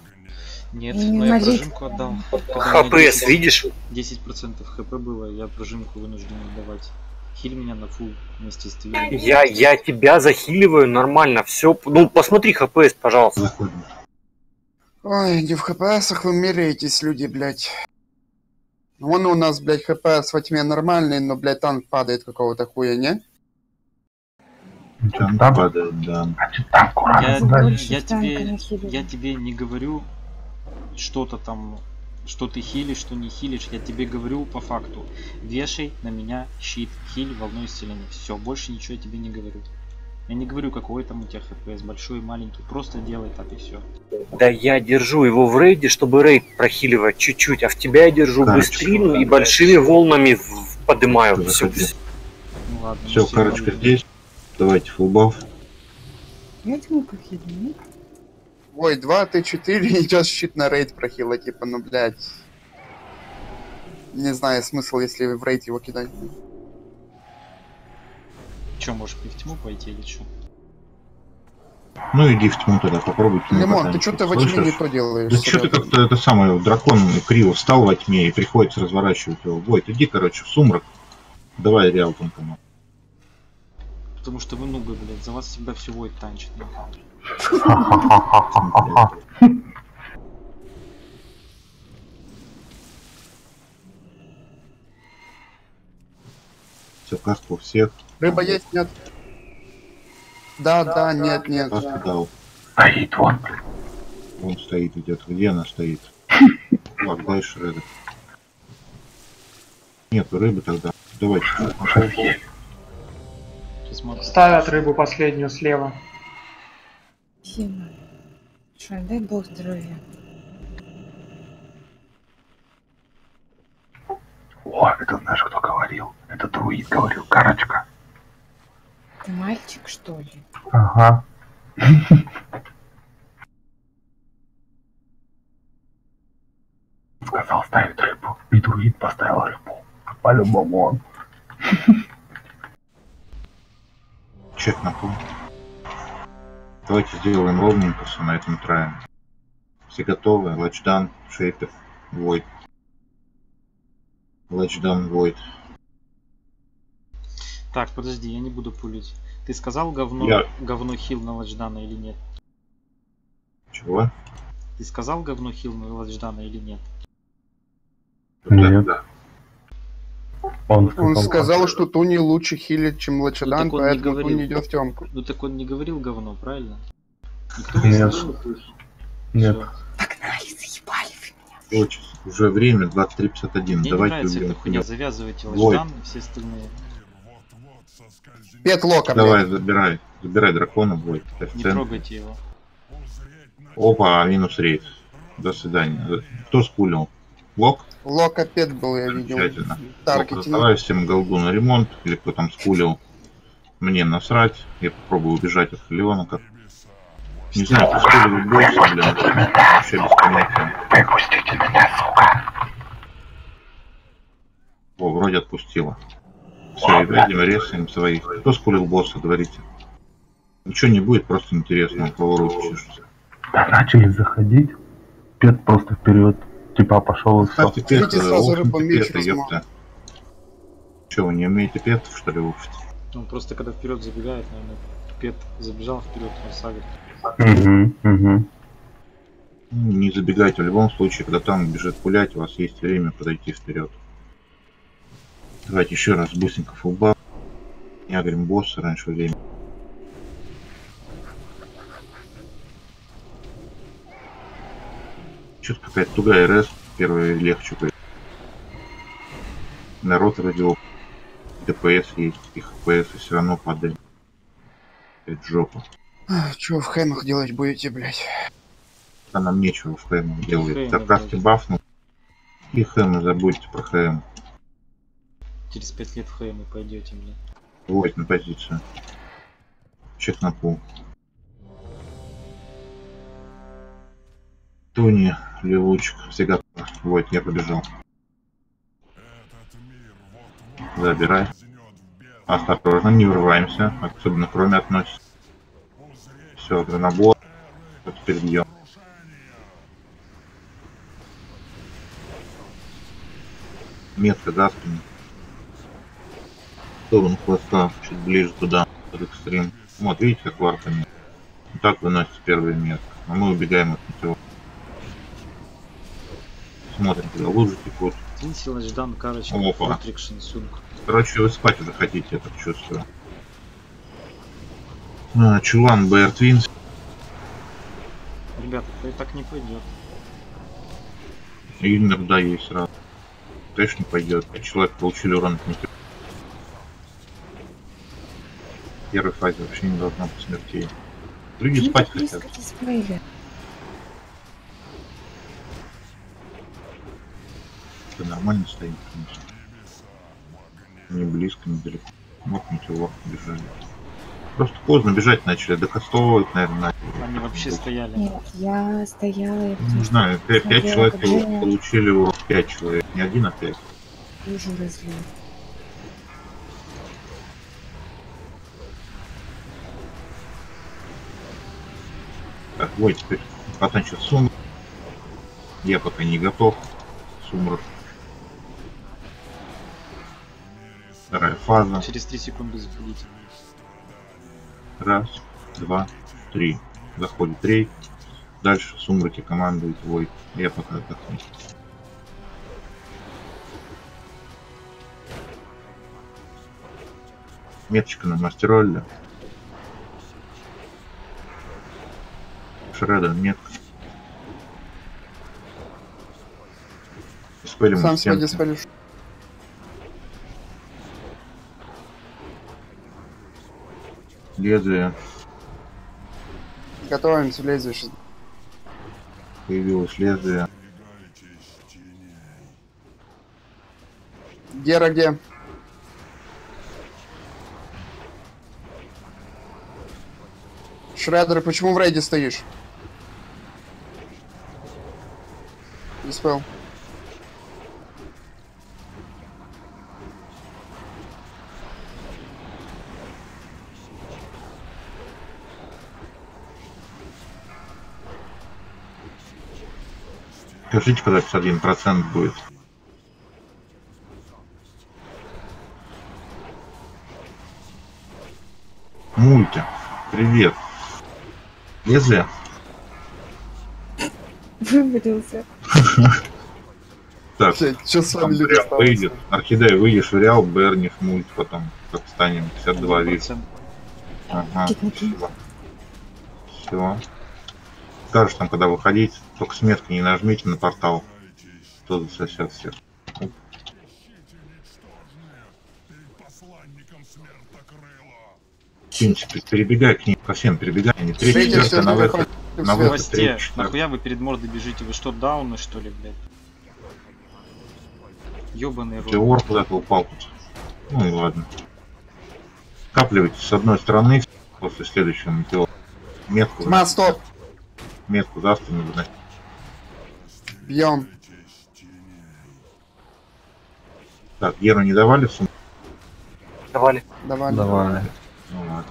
Нет, Не но я налить. прожимку отдал. Когда ХПС, 10 видишь? 10% хп было, я прожимку вынужден отдавать. Хиль меня на фул вместе с твином. Я, я тебя захиливаю нормально, все. Ну, посмотри ХПС, пожалуйста. Заходим. Ой, не в ХПСах вы меряетесь, люди, блядь. Вон у нас, блядь, ХПС во тьме нормальный, но, блядь, танк падает какого-то хуя, не? Танк падает, да. Рано Я, я тебе, я тебе не говорю что-то там, что ты хилишь, что не хилишь. Я тебе говорю по факту. Вешай на меня щит, хиль, волной исцеления. Все, больше ничего я тебе не говорю. Я не говорю, какой там у тебя хпс, большой, маленький. Просто делай так и все. Да я держу его в рейде, чтобы рейд прохиливать чуть-чуть, а в тебя я держу Короче, быстрину и большими волнами подымаю. Все. Заходи. Ну ладно. Все, все, карочка ладно. здесь. Давайте фулбаф. Я тьму похилила. Ой, 2, ты 4, [LAUGHS] и сейчас щит на рейд прохила, типа, ну, блядь. Не знаю смысл, если в рейд его кидать. Че, можешь в тьму пойти или что? Ну иди в тьму тогда, попробуй тьму Лимон, ты что-то во тьме не то делаешь. Да что ты как-то это самое, дракон криво встал во тьме и приходится разворачивать его. Войт, иди, короче, в сумрак. Давай реал там. Потому что вы нубы, блядь, за вас всегда все войд танчит. нахуй. Все, кастку у всех. Рыба есть, нет? Да, да, нет, нет. Кастку дал. Стоит вон. Он стоит где-то. Где она стоит? [LAUGHS] Так, дальше. Нету рыбы тогда. Давайте. Ставят рыбу последнюю слева. Сима. Что, дай бог здоровья. О, это знаешь, кто говорил? Это друид говорил, карочка. Ты мальчик, что ли? Ага. [LAUGHS] Сказал ставить рыбу. И друид поставил рыбу. По-любому он. Чек на пол. Давайте сделаем ровненько все на этом трае. Все готовы? Лачдан, Шейпер, Войд. Лачдан, Войд. Так, подожди, я не буду пулить. Ты сказал говно, Я- говно хил на Ладждана или нет? Чего? Ты сказал говно хил на Ладждана или нет? Нет. Он Он сказал, что Туни лучше хилит, чем Лачадан, так он не поэтому говорил. Туни идет в темку. Ну так он не говорил говно, правильно? Никто не Нет. Нет. Всё. Очень. Уже время 23.51. Мне Давайте не нравится убьем эта хуйня, завязывайте и все остальные. Пет лока, Давай, блядь. забирай. Забирай дракона, в Не трогайте его. Опа, минус рейд. До свидания. Кто спулил? Лок? Лока Пет был, я видел. Давай всем голду на ремонт, или кто там скулил. Мне насрать. Я попробую убежать от Леона. Как... Не знаю, скулил босса, блин. Вообще без понятия. Выпустите меня, сука. О, вроде отпустила. Все, и видим, резаем своих. Кто скулил босса, говорите. Ничего не будет, просто интересно, у кого руки чешутся. Да начали заходить. Пет просто вперед. Типа пошел и все. Пет, Видите, сразу ёпта. Че, вы не умеете петов, что ли, уфть? Он просто когда вперед забегает, наверное, Пет забежал вперед, он сагрит. Угу, угу. Не забегайте, в любом случае, когда там бежит пулять, у вас есть время подойти вперед. Давайте еще раз быстренько фулбап. Не агрим босса раньше времени. Что-то какая-то тугая РС, первая легче. Народ радио. ДПС есть, и ХПС все равно падает. Это жопа. Че в хэмах делать будете, блядь? А нам нечего в хэм делать. Хэм, Заправьте блядь. бафну. И хэм, забудьте про хэм. Через пять лет в и пойдете, блин. Вот на позицию. Чек на пул. Туни, Лилучик, все готовы. Вот, я побежал. Забирай. Осторожно, не врываемся. Особенно кроме относится. Все, набор. Теперь бьем. Метка за спину. В сторону хвоста, чуть ближе туда, под экстрим. Вот, видите, как варпами. Так выносится первая метка. А мы убегаем от него. Смотрим, куда лужи текут. Киньте Ладждан, карочка, Опа. Короче, вы спать уже хотите, я так чувствую. А, Чулан, Бэр Твинс. Ребята, так не пойдет. И иногда есть сразу. Конечно, не пойдет. Человек получили урон от метеора. В первой фазе вообще не должно быть смертей. Люди спать хотят. Это нормально стоит, конечно. Не близко, не далеко. Вот метеор бежали. Просто поздно бежать начали, докастовывать, наверное, начали. Они вообще стояли. Нет, я стояла, я Не знаю, пять, пять смотрела, человек когда его я получили урок, пять человек, не один, а пять. лужу разлила. Так, вот теперь потанчит сумрак. Я пока не готов. Сумрак. Вторая фаза. Через 3 секунды заходите. Раз, два, три. Заходит рейд. Дальше в сумраке командует Войт. Я пока отдохну. Меточка на мастеролле. Шредер метка. Диспелим Сам на себя Лезвие. Готовимся, лезешь. Появилось лезвие. Гера где? Шредер, почему в рейде стоишь? Диспел. Скажите, когда 51% будет. Мульти, привет. Лезвие? Вывалился. Так, Что с вами люди выйдет. Орхидея, выйдешь в Реал, Берни мульт, потом как станем 52 вид. 1%. Ага, спасибо. Все. Скажешь там, когда выходить, только с меткой не нажмите на портал. Тут засосет всех. Перед посланником смертокрыла. Кинчик, перебегай к ним, ко всем перебегай, не третий, четвертый, на выход. на выход. Третий, нахуя вы перед мордой бежите? Вы что, дауны что ли, блядь? Ёбаный рот. Теор куда-то упал тут. Ну и ладно. Капливайте с одной стороны после следующего метеора. Метку, стоп! метку за спину выносить. Бьем. Так, Геру не давали в сумку? Давали. Давай. Давай. Ну ладно.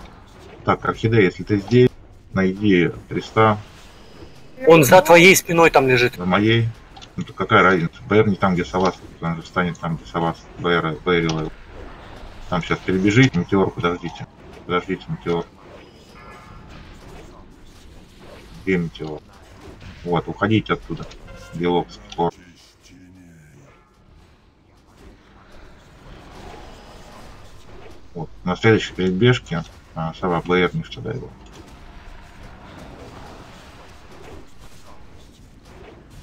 Так, Орхидея, если ты здесь, найди Креста Он за твоей спиной там лежит. за моей. Ну то какая разница? БР не там, где Савас, он же встанет там, где Савас. БР, БР. Там сейчас перебежите, метеор, подождите. Подождите, метеор. Где метеор? Вот, уходите оттуда. Белок спор. Вот, на следующей перебежке а, Сава БР туда его.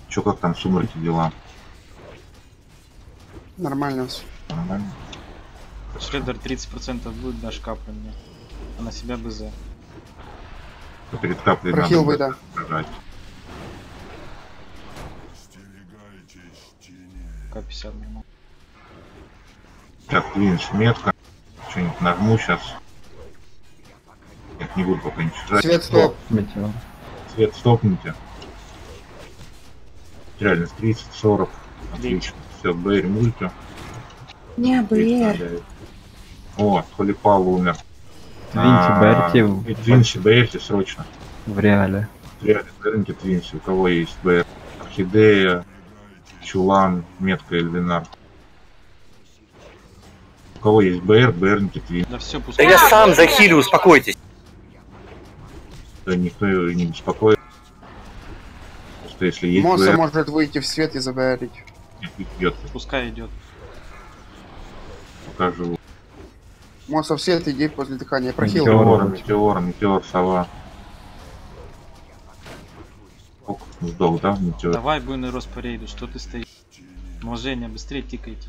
Чё, как там в сумраке дела? Нормально все. Нормально? Шреддер 30% будет, дашь каплю мне. А на себя БЗ. То перед каплей Прохил надо выда. держать. К-50 нормально. Так, двинешь метка. Что-нибудь нажму сейчас. Нет, не буду пока ничего жать. Свет, стоп. Метеор. Свет стопните. Реальность 30, 40. Отлично. Все, Бэри мульти. Не, БР. О, Холипал умер. Твинси, Берти в- и Твинси, Берти срочно. В реале. Реально, Бернти Твинси. У кого есть Бэр? Орхидея, Чулан, Метка, Эльвинар. У кого есть БР, Бернти Твинси. Да все, Да пускай. я сам захилю, успокойтесь. Да никто не беспокоит. Просто если есть Мосса БР, может выйти в свет и забарить. идет, Пускай идет. покажу. Мосса в свет иди после дыхания. Прохил. Метеор, метеор, метеор, сова. Ок, сдох, да, метеор? Давай буйный рост по рейду, что ты стоишь? Мложение, быстрее тикайте.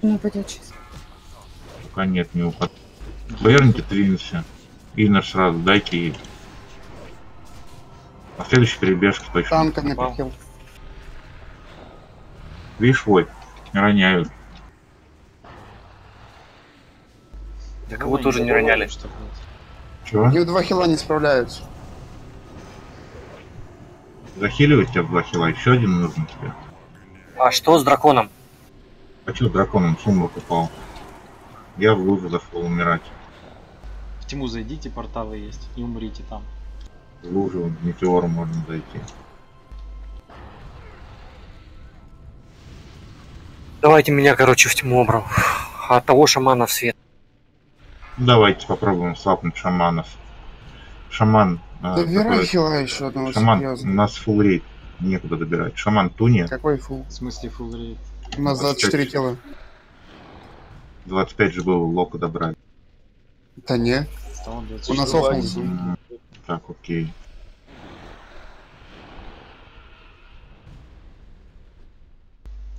Не упадет сейчас. Пока нет, не упад. Берните Твинси. Иннер сразу, дайте ей. На следующей перебежке точно. Танками Попал. прохил. Видишь, Вой, роняют. Да кого тоже не роняли. Чего? В два хила не справляются. Захиливать тебя два хила, еще один нужен тебе. А что с драконом? А что драконом сумрак упал? Я в лужу зашел умирать. В тьму зайдите, порталы есть, и умрите там. В лужу метеору можно зайти. Давайте меня, короче, в тьму обрал. А того шамана в свет. Давайте попробуем слапнуть шаманов. Шаман. А, Добирай такой- хила еще одного Шаман, у серьезно. нас фулл рейд. Некуда добирать. Шаман Туни, Какой фул? В смысле фулл рейд? У нас 24 Кстати. кило. 25 же было лока добрать. Да не. У 26. нас офнулся. М, Так, окей.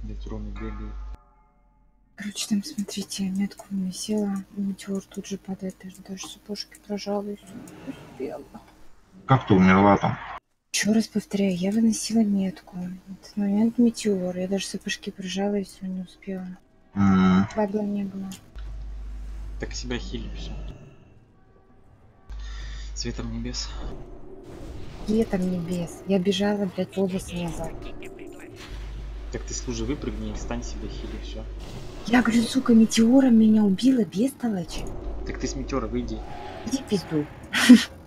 Блять, Рома бегает. Короче, там, смотрите, метку вмесила, метеор тут же падает, даже, даже сапожки прожалуюсь. Успела. Как ты умерла там? Еще раз повторяю, я выносила метку. Этот момент метеор, я даже сапожки прижала и все, не успела. М, Проблем не было. Так себя хили все. Светом небес. Светом небес. Я бежала, блядь, волосы назад. Так ты служи, выпрыгни и стань себе хили, все. Я говорю, сука, метеором меня убила бестолочь. Так ты с метеора выйди. Иди пизду. [LAUGHS]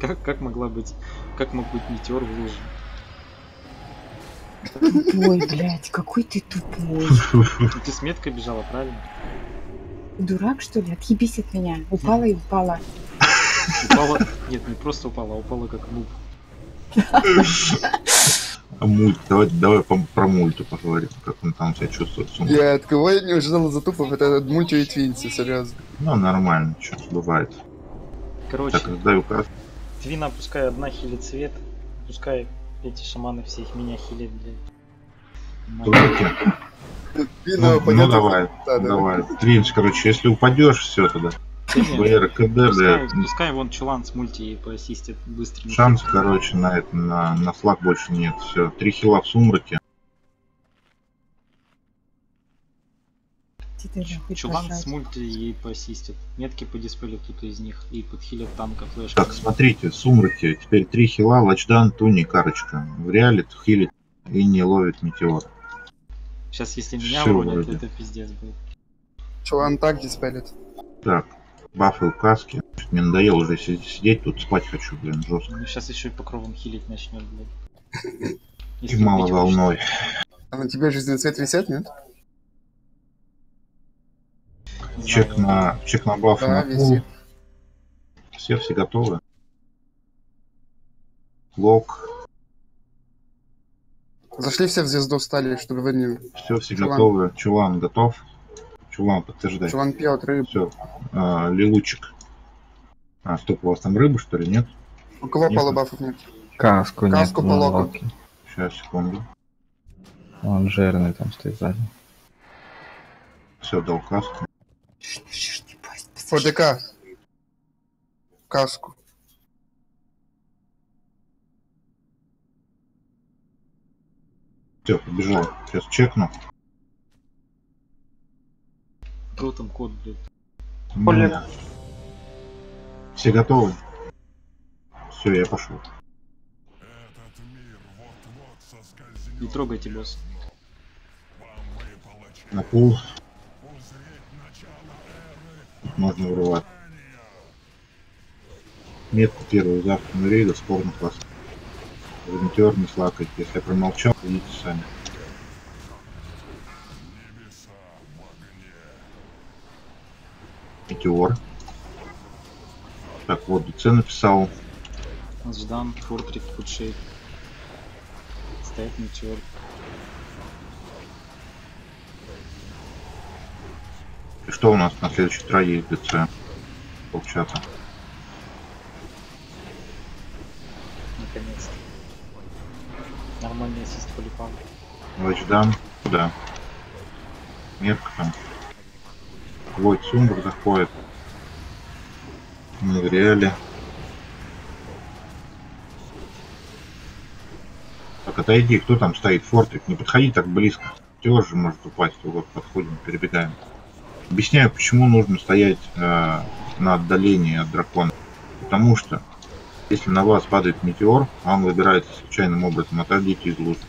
Как, как могла быть, как мог быть метеор в луже? Тупой, блядь, какой ты тупой. Ну, Ты с меткой бежала, правильно? Дурак, что ли? Отъебись от меня. Упала и упала. Упала. Нет, не просто упала, а упала как нуб. А мульт, давай, давай по- про мульту поговорим, как он там себя чувствует. Я от кого я не ожидал за тупов, это от мульти и твинси, серьезно. Ну, нормально, что бывает. Короче, Так, сдаю каст. Твина пускай одна хилит свет, пускай эти шаманы все их меня хилят, блядь. Ну, ну понятно. давай, Да, да. давай. Твинс, короче, если упадешь, все тогда. БР, КД, Пускай, пускай вон чулан с мульти поассистит быстренько. Шанс, короче, на это, на, на флаг больше нет. Все, три хила в сумраке. Ты нахуй Чулан пожрать. с мульти и поассистит. Метки по дисплею кто-то из них и подхилят танка флешка. Так, смотрите, в сумраке теперь три хила, лачдан, туни, карочка. В реале хилит и не ловит метеор. Сейчас если меня Всё уронят, вроде. это пиздец будет. Чуван так диспелит. Так, бафы в каске. Чё-то Мне надоело уже си- сидеть тут, спать хочу, блин, жестко. Ну сейчас еще и покровом хилить начнет, блядь. И мало волной. А на тебе жизненный цвет висят, нет? Не Чек на, чек на бафы Да, на пол. висит. Все, все готовы. Лок. Зашли все в звезду, встали, что говорили. Все, все Чулан. готовы. Чулан готов. Чулан, подтверждай. Чуван пьет рыбу. Все. лилучик. А, стоп, у вас там рыба, что ли, нет? У кого Нет. полубафов нет? Каску нет. Каску по локу. Сейчас, секунду. Он жирный там стоит сзади. Все, дал каску. ФДК. Каску. Все, побежал. Сейчас чекну. Кто там код, блядь? Поле. Все готовы? Все, я пошел. Не трогайте, босс. На пол. Можно вырывать. Метку первую завтра рейда, спорный класс. Метеор не слакать. Если я промолчал, идите сами. Метеор. Так, вот, ДЦ написал. Ждан, Фортрик, Фудшейк. Стоит метеор. И что у нас на следующей трое ДЦ? Полчаса. Наконец-то. Нормальный ассист полипал. Лачдан. Куда? Метка там. Войт Сумбр заходит. Реале. Так, отойди, кто там стоит? Фортрик, не подходи так близко. Теор же может упасть, вот подходим, перебегаем. Объясняю, почему нужно стоять э, на отдалении от дракона. Потому что, если на вас падает метеор, а он выбирается случайным образом, отойдите из лужи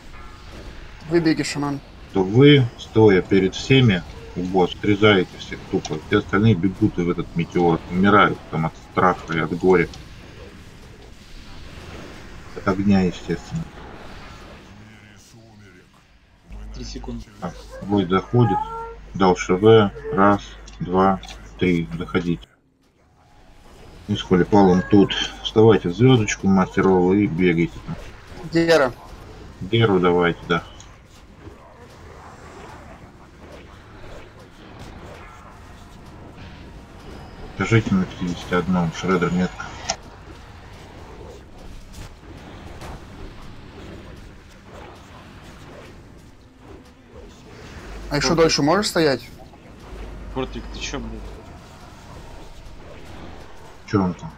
Выбеги, шаман. то вы, стоя перед всеми, у босса, отрезаете всех тупо. Все остальные бегут и в этот метеор, умирают там от страха и от горя. От огня, естественно. Три секунды. Так, бой заходит, дал ШВ, раз, два, три, заходите. И с Холипалом тут. Вставайте в звездочку мастерову и бегайте там. Гера. Геру давайте, да. Скажите на 51 Шредер метка. А еще дольше можешь стоять? Фортрик, ты чё, блядь? Че он там?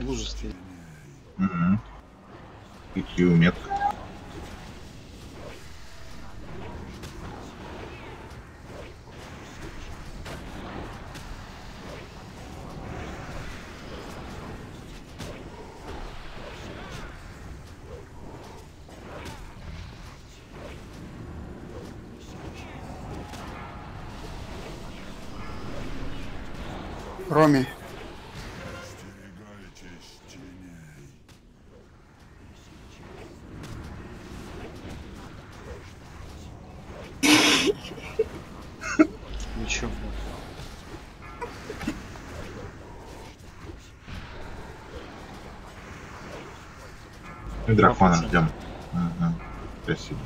Лужа стоит. Угу. Икью метка. Ничего. И дракона ждем. Угу. Спасибо.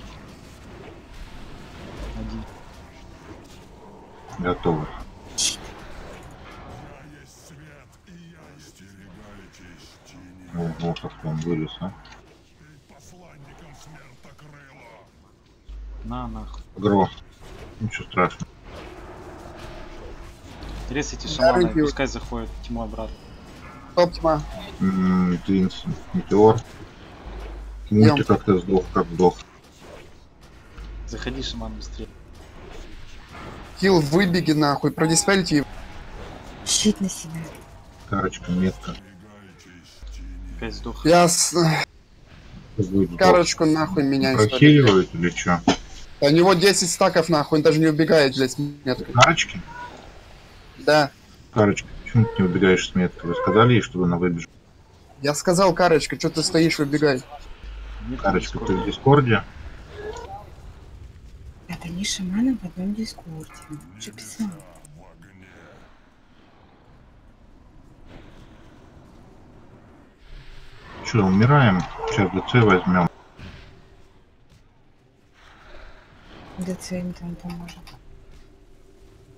Один. Готово. Ого, как он вылез, а? На, нахуй. Гро. Ничего страшного. Резайте шамана, Дарыги. пускай заходит тьму обратно. Топ тьма. Твинс, Метеор. Мульти как-то сдох, как сдох. Заходи, шаман, быстрее. Хил, выбеги нахуй, продиспельте его. Щит на себя. Карочка, метка. Опять сдох. Я с... Карочку нахуй ли. Прохиливают или что? У него 10 стаков нахуй, он даже не убегает, блядь, с меткой. Карочки? Да. Карочка, почему ты не убегаешь с меткой? Вы сказали ей, чтобы она выбежала? Я сказал, Карочка, что ты стоишь, выбегай. Нет, Карочка, ты в Дискорде? Это они шаманы в одном дискорде. Уже писал. Че, умираем? Сейчас ДЦ возьмем. ДЦ им там поможет.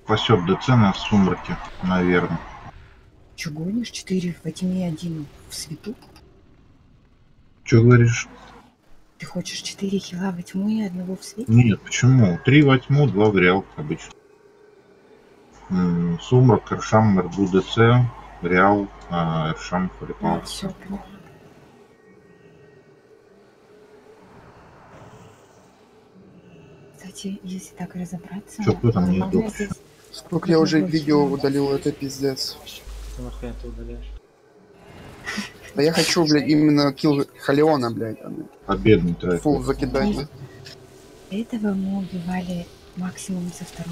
Спасет ДЦ на сумраке, наверное. Че гонишь? Четыре во тьме, один в свету? Че говоришь? Ты хочешь четыре хила во тьму и одного в свете? Нет, почему? Три во тьму, два в реал, обычно. М, Сумрак, Эршам, Эрду, ДЦ, Реал, а, Эршам, Фарипал. все, понятно. Кстати, если так разобраться, Чё, кто там не сдох? здесь Сколько я уже видео удалил, это пиздец. Ты нахуя ты удаляешь? Да я хочу, блядь, именно килл Халеона, блядь, а не Победный трек. фул закидать. Этого мы убивали максимум со второго